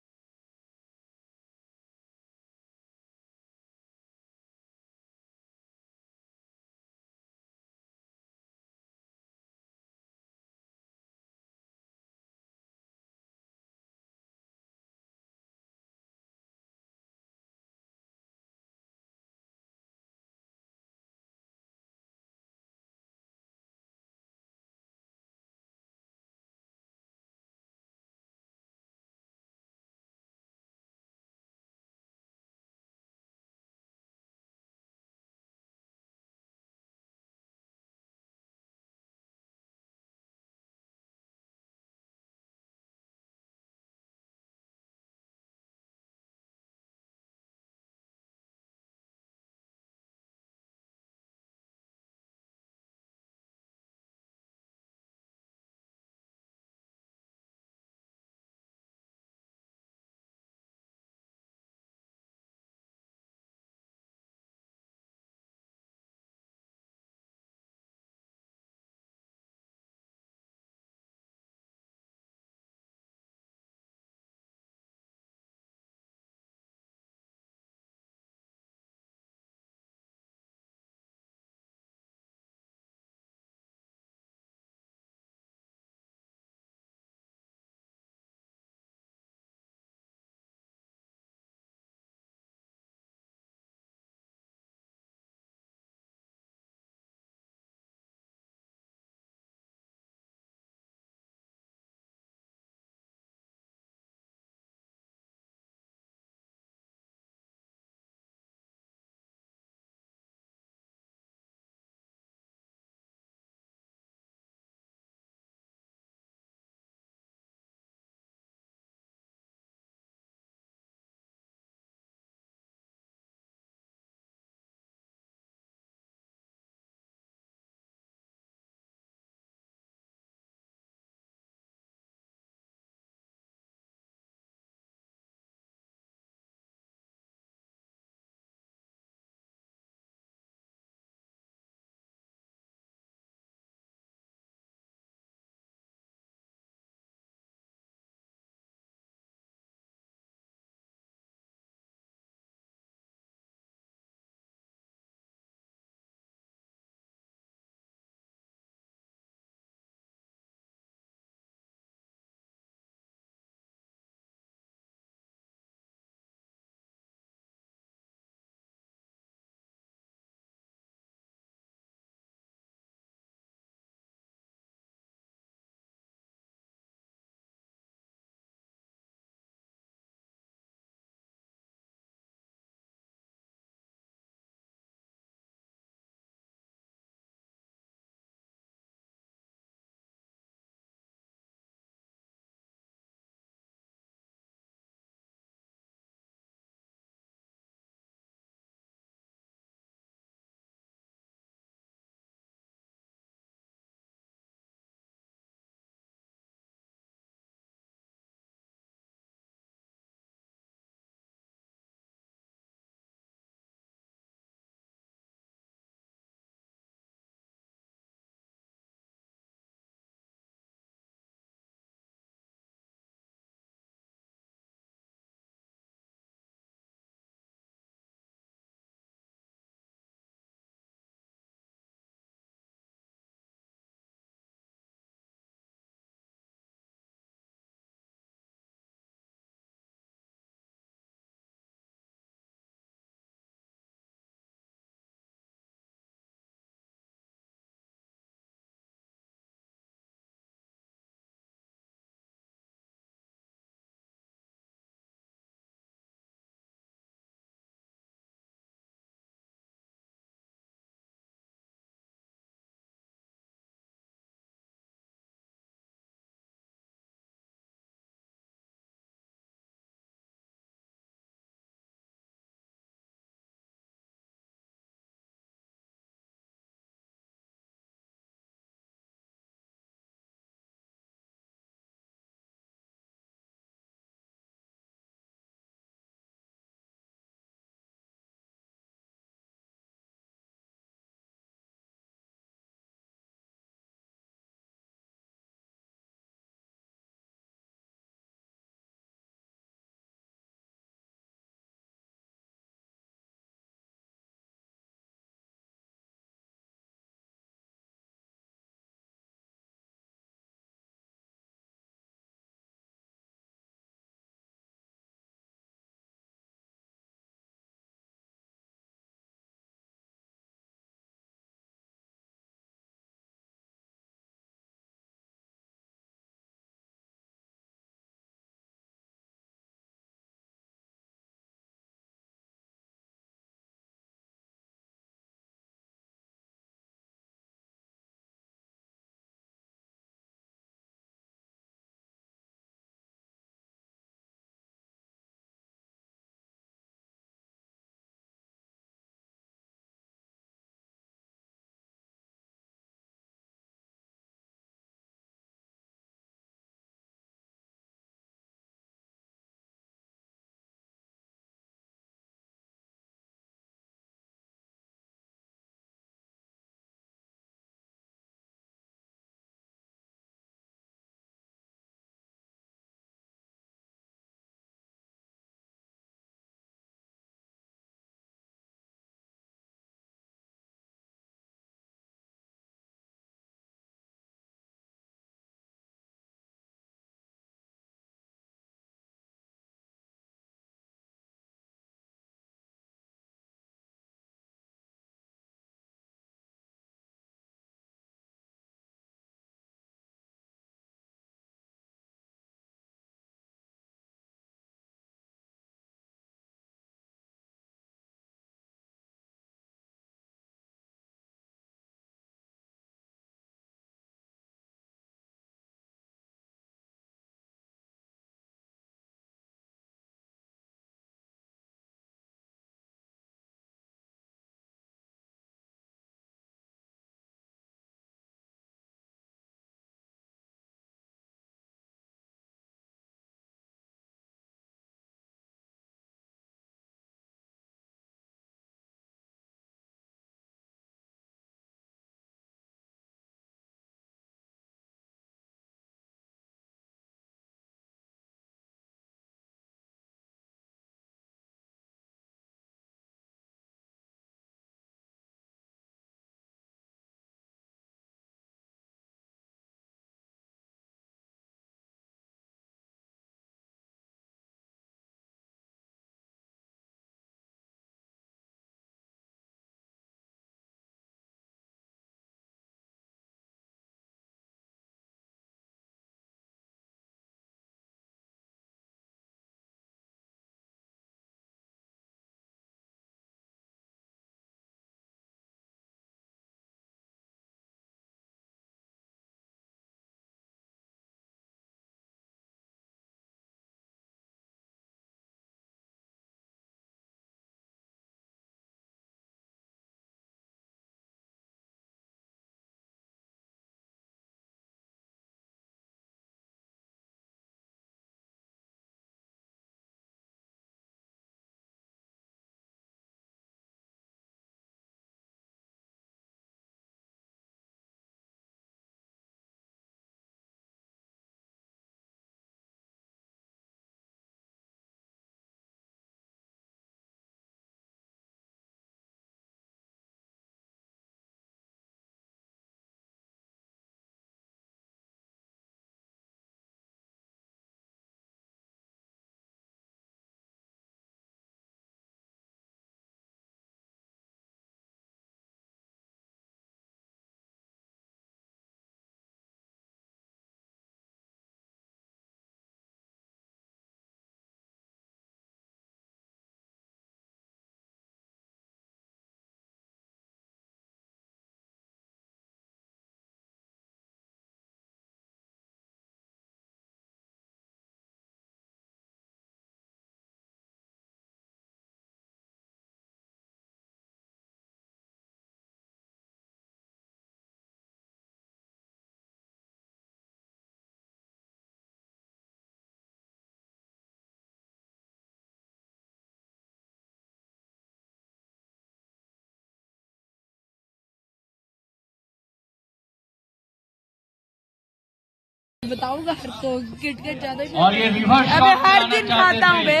बताऊँगा तो किटकेट ज़्यादा और ये रिवर्स अबे शॉट हर दिन खाता हूँ बे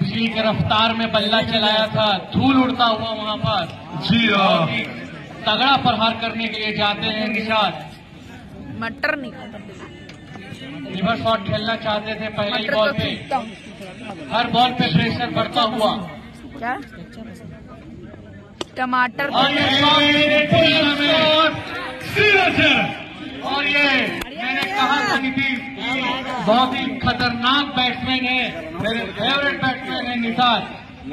बिजली की रफ्तार में बल्ला चलाया था धूल उड़ता हुआ वहाँ पर। जी हाँ। तगड़ा प्रहार करने के लिए जाते हैं निषाद मटर नहीं खाता। रिवर्स शॉट खेलना चाहते थे पहले ही बॉल तो पे। हर बॉल पे प्रेशर बढ़ता हुआ। क्या? टमाटर और और ये मैंने कहा नीतीश बहुत ही खतरनाक बैट्समैन है, मेरे फेवरेट बैट्समैन है निषाद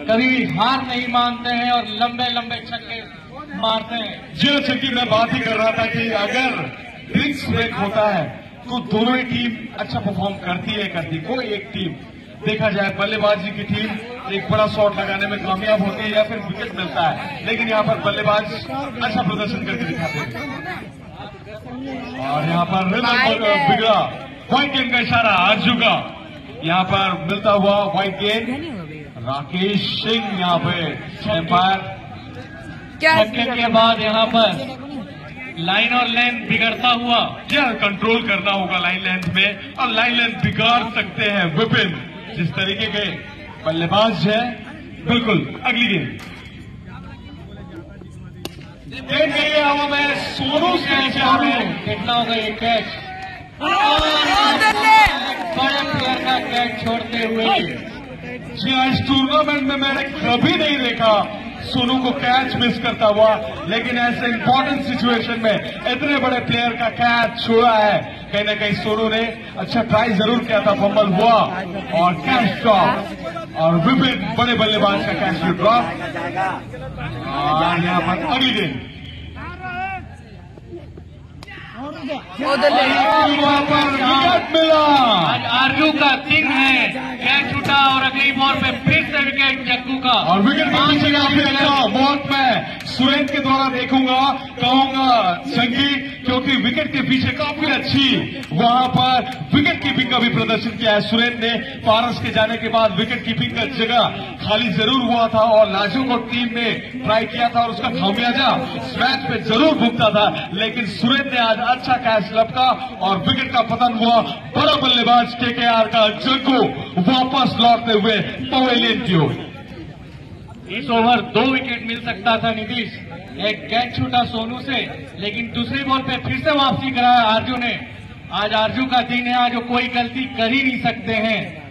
कभी हार नहीं मानते हैं और लंबे लंबे छक्के मारते हैं। जी कि मैं बात ही कर रहा था कि अगर ड्रिंक्स ब्रेक होता है तो दोनों ही टीम अच्छा परफॉर्म करती है, करती कोई एक टीम देखा जाए, बल्लेबाजी की टीम एक बड़ा शॉट लगाने में कामयाब होती है या फिर विकेट मिलता है, लेकिन यहाँ पर बल्लेबाज अच्छा प्रदर्शन करके दिखाते हैं। और यहाँ पर बिगड़ा। व्हाइट गेंद का इशारा अर्जू का यहाँ पर मिलता हुआ व्हाइट गेंद राकेश सिंह यहाँ पे एम्पायर छक्के के बाद यहाँ पर लाइन और लेंथ बिगड़ता हुआ। यह कंट्रोल करना होगा लाइन लेंथ में। और लाइन लेंथ बिगाड़ सकते हैं विपिन। जिस तरीके के बल्लेबाज है बिल्कुल अगली गेंद सोनू से कितना होगा ये कैच बड़े का कैच छोड़ते हुए जी आज इस टूर्नामेंट में मैंने कभी नहीं देखा। सोनू को कैच मिस करता हुआ, लेकिन ऐसे इंपॉर्टेंट सिचुएशन में इतने बड़े प्लेयर का कैच छोड़ा है। कहीं ना कहीं सोनू ने अच्छा ट्राई ज़रूर किया था फंबल हुआ और कैच ड्रॉप और विपिन बड़े बल्लेबाज का कैच ड्रॉप और यहाँ पर अगली गेंद उधर ले वहाँ पर विकेट मिला। आज आरज़ू का सिंह है कैच छूटा और अगली बॉल पे फिर से विकेट जग्गू का। और विकेट अच्छा वॉक मैं सुरेंद्र के द्वारा देखूँगा कहूँगा संगी क्योंकि विकेट के पीछे काफ़ी अच्छी वहाँ पर विकेट कीपिंग का भी प्रदर्शन किया है सुरेंद्र ने। पारस के जाने के बाद विकेट कीपिंग का जगह खाली ज़रूर हुआ था और लाजो को टीम ने ट्राई किया था और उसका खामियाजा इस मैच में ज़रूर भुगता था लेकिन सुरेंद्र ने आज अच्छा कैच लपका और विकेट का पतन हुआ। बड़ा बल्लेबाज के आर का जग्गू वापस लौटते हुए पवेलियन की ओर। इस ओवर दो विकेट मिल सकता था नीतीश। एक कैच छूटा सोनू से, लेकिन दूसरी बॉल पे फिर से वापसी कराया आरज़ू ने। आज आरज़ू का दिन है, आज वो कोई गलती कर ही नहीं सकते हैं।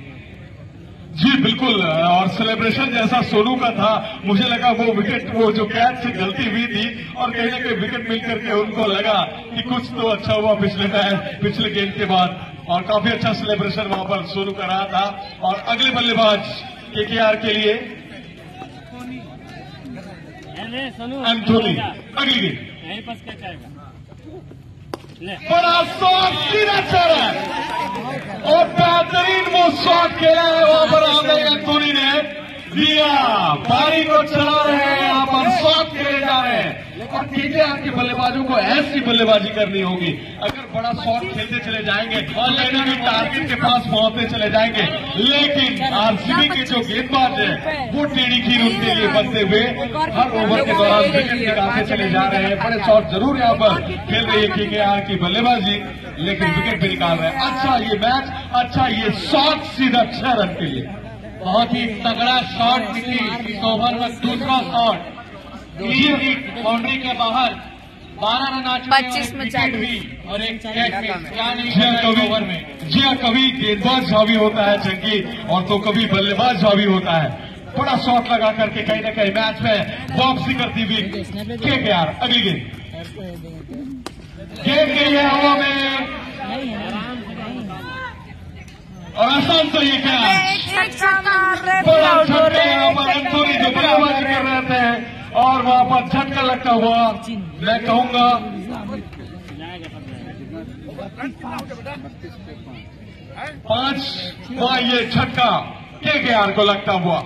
जी बिल्कुल और सेलिब्रेशन जैसा सोनू का था मुझे लगा वो विकेट वो जो कैच से गलती हुई थी और कहीं ना कहीं विकेट मिल करके उनको लगा कि कुछ तो अच्छा हुआ पिछले पिछले गेम के बाद। और काफ़ी अच्छा सेलिब्रेशन वहाँ पर सोनू कर रहा था। और अगले बल्लेबाज केकेआर के लिए एंथोनी अगली गेम बड़ा सीधा चल रहा है। और बेहतरीन वो शॉट खेला है वहाँ पर आंदे एंथोनी ने। पारी को चला रहे हैं यहाँ पर शॉट खेले जा रहे हैं। और केकेआर के बल्लेबाजों को, ऐसी बल्लेबाजी करनी होगी। अगर बड़ा शॉट खेलते चले जाएँगे, और लेकिन भी टारगेट के पास पहुँचते चले जाएँगे, लेकिन आरसीबी के जो गेंदबाज है, वो टेढ़ी खीर उनके लिए बनते हुए हर ओवर के दौरान विकेट निकालते चले जा रहे हैं। बड़े शॉट ज़रूर यहाँ पर खेल रही है केकेआर की बल्लेबाजी, लेकिन विकेट भी निकाल रहे हैं। अच्छा ये मैच अच्छा ये शॉट सीधा छह रन के लिए। बहुत ही तगड़ा शॉट नीतीश इस ओवर में दूसरा शॉट बाउंड्री के बाहर बारह रन आ चुके और में एक चालीस। भी और एक कैच मिस क्या नहीं हाँ, ओवर में। जी हाँ कभी गेंदबाज झावी होता है चंकी और तो कभी बल्लेबाज झावी होता है। बड़ा शॉट लगा करके कहीं ना कहीं मैच में वापसी करती हुई के के आर अगली गेंद गेंद के लिए हवा में। और आसान से ये क्या? बड़ा झटका यहाँ पर एंथोनी जो कर रहे थे और वहाँ पर झटका लगता हुआ मैं कहूँगा पाँच ये झटका के के आर को लगता हुआ।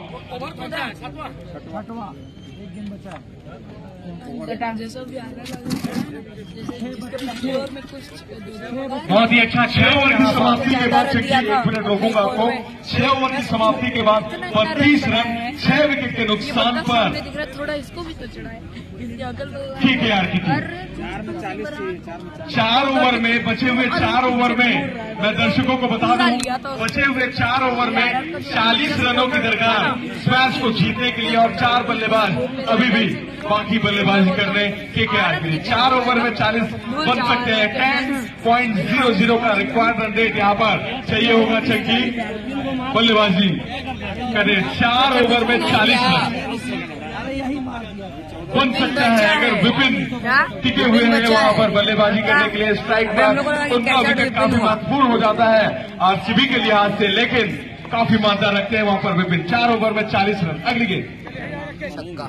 बहुत ही अच्छा छह ओवर की समाप्ति के बाद चेक एक मिनट रोकूँगा आपको छह ओवर की समाप्ति के बाद बत्तीस रन छह विकेट के नुकसान पर। थोड़ा इसको भी तो चढ़ाए। इसके अगल के के आर की टीम। चार में चालीस चाहिए चार में चालीस। चार ओवर में बचे हुए चार ओवर में। मैं दर्शकों को बता दूँ बचे हुए चार ओवर में 40 रनों की दरकार स्मैश को जीतने के लिए और चार बल्लेबाज अभी भी बाकी बल्लेबाजी करने के के आर के लिए चार ओवर में 40 बन सकते हैं। टेन पॉइंट ज़ीरो ज़ीरो का रिक्वायर्ड रन रेट यहाँ पर चाहिए होगा चंकी। बल्लेबाजी करे चार ओवर में 40 रन। बन सकता है अगर विपिन टिके हुए हैं वहाँ पर बल्लेबाजी करने के लिए। स्ट्राइक पर उनका विकेट काफ़ी महत्वपूर्ण हो जाता है आरसीबी के लिहाज से लेकिन काफ़ी मानता रखते हैं वहाँ पर विपिन। चार ओवर में 40 रन। अगली गेंद छक्का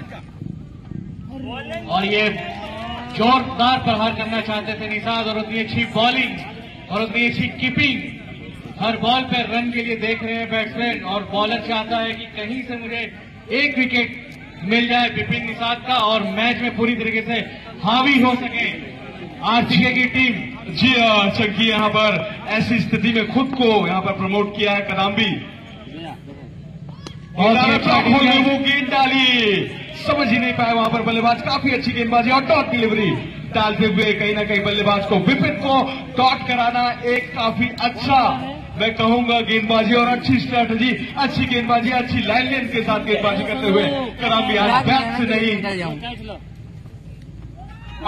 और ये जोरदार प्रहार करना चाहते थे निषाद और उतनी अच्छी बॉलिंग और उतनी अच्छी कीपिंग हर बॉल पर रन के लिए देख रहे हैं बैट्समैन और बॉलर चाहता है कि कहीं से मुझे एक विकेट मिल जाए विपिन निषाद का और मैच में पूरी तरीके से हावी हो सके। आरसीके की टीम जी हाँ, चंकी यहाँ पर ऐसी स्थिति में खुद को यहाँ पर प्रमोट किया है कदाम्बी और गेंद डाली। समझ ही नहीं पाया वहाँ पर बल्लेबाज। काफ़ी अच्छी गेंदबाजी और डॉट डिलीवरी डालते हुए कहीं ना कहीं बल्लेबाज को विपिन को डॉट कराना एक काफ़ी अच्छा मैं कहूँगा गेंदबाजी और अच्छी स्ट्रैटेजी अच्छी गेंदबाजी अच्छी लाइन लेंथ के साथ गेंदबाजी करते हुए कदाम्बी आज बैट से नहीं।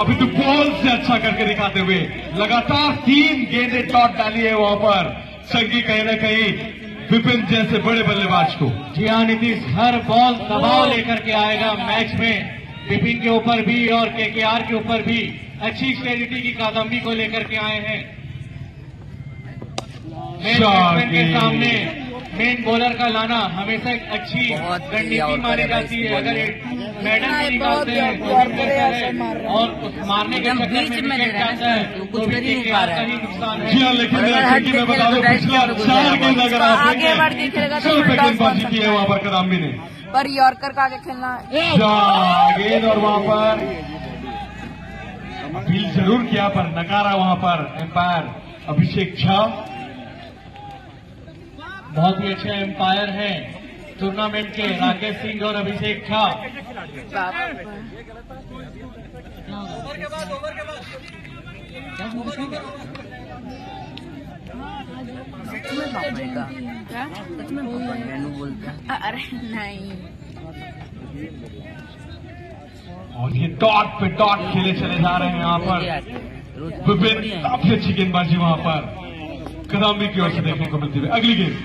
अभी तो बॉल से अच्छा करके दिखाते हुए लगातार तीन गेंदें डॉट डाली है वहाँ पर। संगी कहीं ना कहीं विपिन जैसे बड़े बल्लेबाज को। जी हाँ नीतीश, हर बॉल दबाव लेकर के आएगा मैच में। विपिन के ऊपर भी और केकेआर के ऊपर भी अच्छी स्ट्रेटेजी की कादम्बी को लेकर के आए हैं। मेन बैट्समैन के सामने मेन बॉलर का लाना हमेशा एक अच्छी रणनीति और मानी जाती है। अगर मेडल भी निकालते हैं तो और उस मारने के चक्कर में बीच में विकेट ले रहा है, जाता है तो कुछ भी कर ही का है। जी हाँ लेकिन कि मैं बता दूँ पिछला चार गेंद अगर आप देखें तो सिर्फ़ गेंदबाजी की है वहाँ पर कदाम्बी ने पर यॉर्कर का आगे खेलना है। गेंद और वहाँ पर। अपील ज़रूर किया पर नकारा वहाँ पर एम्पायर अभिषेक झा। बहुत ही अच्छे एम्पायर हैं टूर्नामेंट के, राकेश सिंह और अभिषेक झा। और ये डॉट पे डॉट खेले चले जा रहे हैं यहाँ पर। विपिन, काफ़ी अच्छी गेंदबाजी वहाँ पर। कदाम्बी की ओर से देखने को मिलती है अगली गेंद।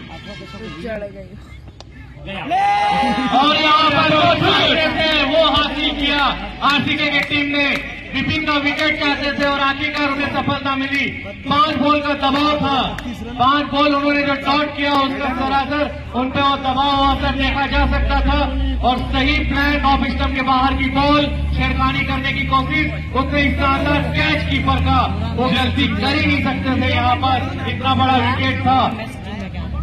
और यहाँ पर जो थे वो हासिल किया आरसीके की टीम ने विपिन का विकेट चाहते थे और आखिरकार उन्हें सफलता मिली पाँच बॉल का दबाव था पाँच बॉल उन्होंने जो डॉट किया उसका सरासर उन पे वो दबाव असर देखा जा सकता था और सही प्लान ऑफ़ स्टम्प के बाहर की बॉल छेड़खानी करने की कोशिश उससे इस शानदार कैच कीपर का, वो गलती कर ही नहीं सकते थे यहाँ पर इतना बड़ा विकेट था।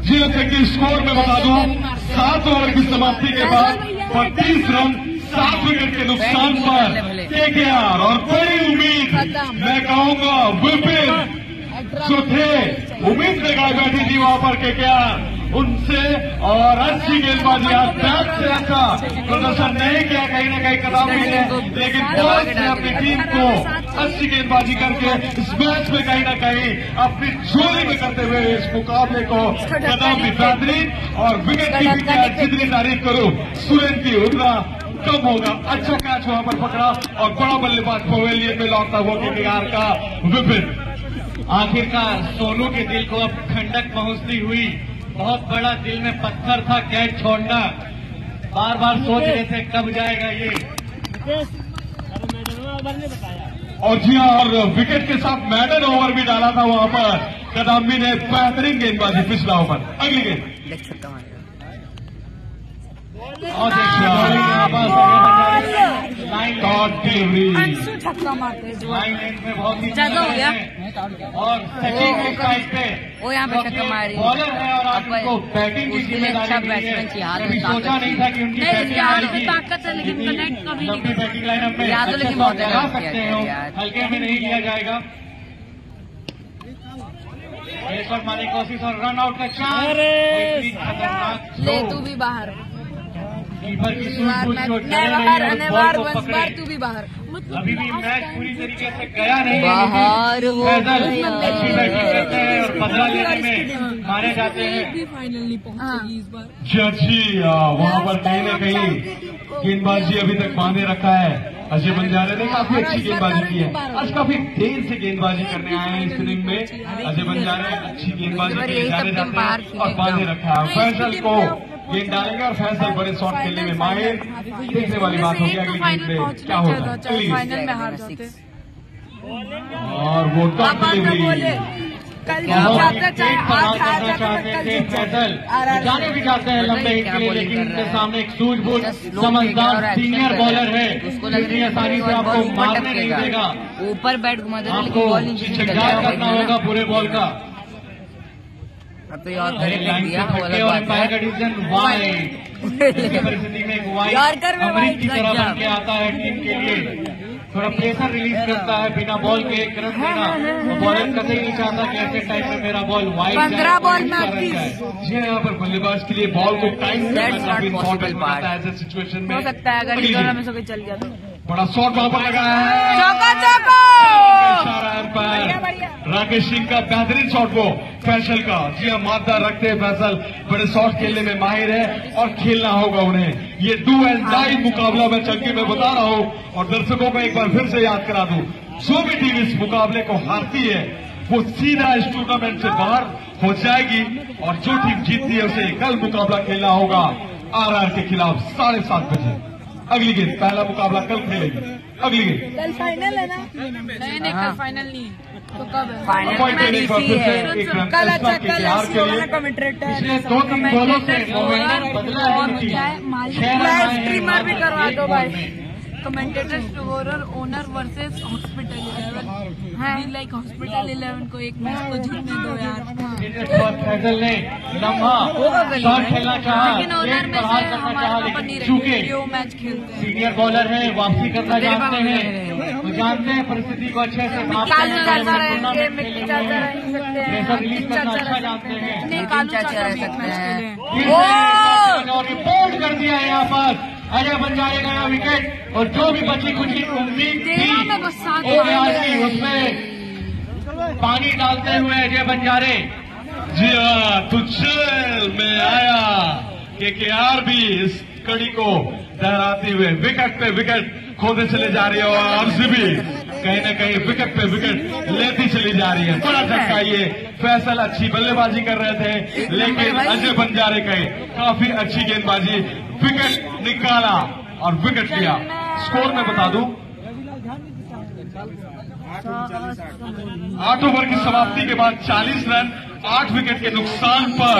जी अच्छा की स्कोर में बता दूँ। सात ओवर की समाप्ति के बाद बत्तीस रन सात विकेट के नुकसान पर केकेआर। और बड़ी उम्मीद मैं कहूँगा विपिन जो थे उम्मीद लगाई बैठी थी वहाँ पर के क्या उनसे और अच्छी गेंदबाजी आज बैट से अच्छा प्रदर्शन नहीं किया, कहीं ना कहीं कदामी ने लेकिन बॉल ने अपनी टीम को अच्छी गेंदबाजी करके इस मैच में कहीं ना कहीं अपनी झोली में करते हुए इस मुकाबले को कदम भी बेहतरीन और विकेट की भी क्या जितनी तारीफ़ करूँ, सुरेंद्र की उतना कम होगा। अच्छा कैच वहाँ पर पकड़ा और बड़ा बल्लेबाज पवेलियन में लौटता हुआ के बिहार का विपिन। आखिरकार सोनू के दिल को अब ठंडक पहुँचती हुई बहुत बड़ा दिल में पत्थर था कैच छोड़ना। बार बार सोच रहे थे कब जाएगा ये। और जी हाँ और विकेट के साथ मैडन ओवर भी डाला था वहाँ पर। कदाम्बी ने बेहतरीन गेंदबाजी पिछला ओवर। अगली गेंद देख सकता हूँ और देखिए bowling यहाँ पर लाइन शॉर्ट डिलीवरी अंशु छक्का मारते हैं ही ज़्यादा हो गया? और वो यहाँ पे छक्का मार रही है। है अच्छा ज़िम्मेदारी बैट्समैन कि उनकी नहीं। ताकत है, लेकिन इतनी कभी नहीं लंबी बैटिंग लाइनअप में याद लेकिन बहुत हो। हल्के में नहीं लिया जाएगा एक और मारने की कोशिश और रन आउट का चांस ले तू भी बाहर तू भी बाहर। अभी भी मैच पूरी तरीके से गया नहीं है बाहर हो। अच्छी करते हैं और बदला लेने में मारे जाते हैं। फाइनल नहीं इस बार। जी अच्छी वहाँ पर कहीं ना कहीं गेंदबाजी अभी तक बांधे रखा है। अजय बंजारे ने काफ़ी अच्छी गेंदबाजी की है। आज काफ़ी देर से गेंदबाजी करने आए हैं इस इनिंग में। अजय बंजारे अच्छी गेंदबाजी के जाने जाते हैं और बांधे रखा है। फैसल को गेंद डालेंगे और फैसल बड़े शॉट खेलने में माहिर। देखने वाली बात होगी अगली गेंद में क्या है चलिए फाइनल में हार जाते और वो टॉप डिलीवरी कल ही फैसल जाने भी चाहते हैं लंबे हिट के लिए लेकिन उनके सामने एक सूझबूझ समझदार सीनियर बॉलर है। आसानी से आपको मारने नहीं देगा। ऊपर बैट घुमा आपको करना होगा पूरे बॉल का। अब तो दिया वो अलग बात एम्पायर का डिसीज़न वाइड में वाइड की तरह बन के आता है टीम के लिए। थोड़ा प्रेशर रिलीज़ करता है बिना बॉल के एक रन देना तो बॉलर नहीं चाहता कि ऐसे टाइम में मेरा बॉल वाइड पंद्रह बॉल में जी जी हाँ, यहाँ पर बल्लेबाज के लिए बॉल को टाइम. ऐसे सिचुएशन में। हो सकता है अगर अगली इस दोनों में से चल गया तो। बड़ा शॉट वहाँ पर लगा है। चौका चौका राकेश सिंह का बेहतरीन शॉट वो फैसल का। जी हाँ मादा रखते हैं फैसल। बड़े शॉट खेलने में माहिर है और खेलना होगा उन्हें। ये डू एंड डाई मुकाबला मैं चल मैं बता रहा हूँ और दर्शकों को एक बार फिर से याद करा दूँ। जो भी टीम इस मुकाबले को हारती है। वो सीधा इस टूर्नामेंट से बाहर हो जाएगी और जो टीम जीतती है उसे कल मुकाबला खेलना होगा। आरआर के खिलाफ साढ़े सात बजे। अगली गेंद पहला मुकाबला कल खेलेगी। अगली गेंद कल फाइनल है ना? नहीं नहीं कल फाइनल नहीं है। तो कब है? फाइनल कल अच्छा कल बिहार ऐसी के होगा लिए ना कमेंटेटर पिछले दो तीन बॉलों से लाइव स्ट्रीमर भी करवा दो भाई। Commentator स्टोरर owner versus hospital eleven है। लाइक हॉस्पिटल इलेवन को एक मैच को जीतने दो यार। लेकिन ओनर में से करना हमारे मैच खेलते। हैं सीनियर बॉलर है वापसी करना जानते हैं। जानते हैं परिस्थिति को अच्छे से कालू चाचा टूर्नामेंट रहेंगे मिट्टी चाचा रह सकते हैं। रिलीज़ करना अच्छा जानते हैं। नहीं कालू चाचा चाचा रह सकते। खेले। फिर से और रिपोर्ट कर दिया है यहाँ पर। अजय बंजारे गया विकेट और जो भी बची कुछ उम्मीद थी। की उसमें पानी डालते हुए अजय बंजारे जी हाँ। तो में आया के के आर भी इस कड़ी को लहराते हुए विकेट पे विकेट खोदे चले जा रही है और आरसीबी कहीं ना कहीं विकेट पे विकेट लेती चली जा रही है। बड़ा झटका ये फैसल अच्छी बल्लेबाजी कर रहे थे लेकिन अजय बंजारे कहे। काफ़ी अच्छी गेंदबाजी विकेट निकाला और विकेट लिया स्कोर में बता दूँ। आठ ओवर की समाप्ति के बाद 40 रन आठ विकेट के नुकसान पर।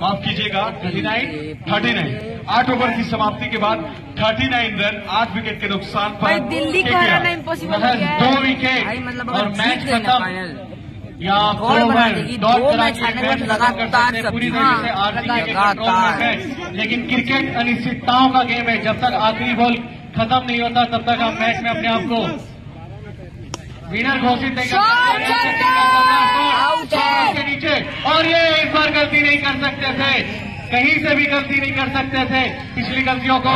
माफ़ कीजिएगा 39 39 आठ ओवर की समाप्ति के बाद 39 रन आठ विकेट के नुकसान पर दिल्ली को इम्पॉसिबल दो विकेट मतलब और मैच खत्म। या गोल दो बना देगी, दो मैच हारने के मैच बाद खत्म कर लगातार हैं पूरी से हाँ, आरसीबी के कंट्रोल में है। लेकिन क्रिकेट अनिश्चितताओं का गेम है। जब तक आखिरी बॉल खत्म नहीं होता तब तक आप मैच में अपने आप को विनर घोषित नहीं कर सकते। है। के नीचे। और ये इस बार गलती नहीं कर सकते थे। कहीं से भी गलती नहीं कर सकते थे। पिछली गलतियों को।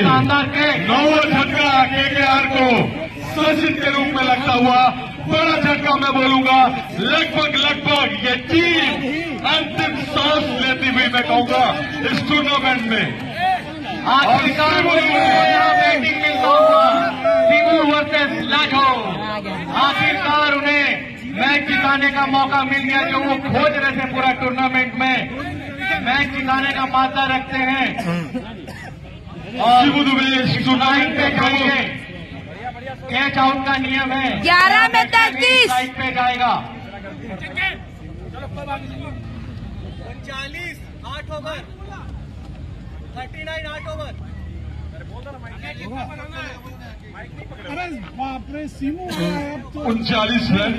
शानदार के नौ झटका केकेआर को सचिन के रूप में लगता हुआ बड़ा झटका मैं बोलूँगा। लगभग लगभग ये टीम अंतिम सांस लेती हुई मैं कहूँगा इस टूर्नामेंट में। आखिरकार और बैटिंग सिंगू वर्सेस लाठो आखिरकार उन्हें मैच जिताने का मौका मिल गया जो वो खोज रहे थे पूरा टूर्नामेंट में। मैच जिताने का मादा रखते हैं। और शिबू दुबे लाइन पे जाएँगे। कैच आउट का नियम है। 11 में 33 लाइन पे जाएगा। उनचालीस आठ ओवर थर्टी नाइन आठ ओवर अरे बाप रे सीमू है तो। उनचालीस रन।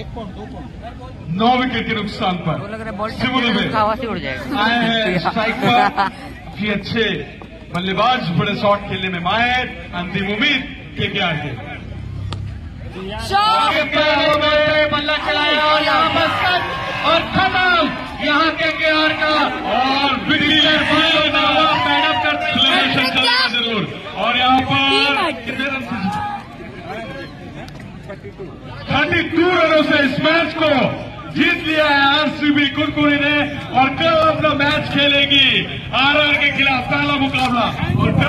एक पॉइंट दो पॉइंट नौ विकेट के नुकसान पर। रहा है बॉल सिमू दुबे हवा से उड़ जाएगा। आए हैं स्ट्राइक पर। काफ़ी अच्छे। बल्लेबाज बड़े शॉट खेलने में माहिर। अंतिम उम्मीद। के क्या है हो चलाया और यहाँ और खत्म। यहाँ के के आर का और फाइनल दावा करते सेलिब्रेशन ज़रूर। और यहाँ पर थर्टी टू रनों से इस मैच को जीत लिया है आरसीबी कुरकुरी ने। और कल अपना मैच खेलेगी आरआर के खिलाफ पहला मुकाबला। और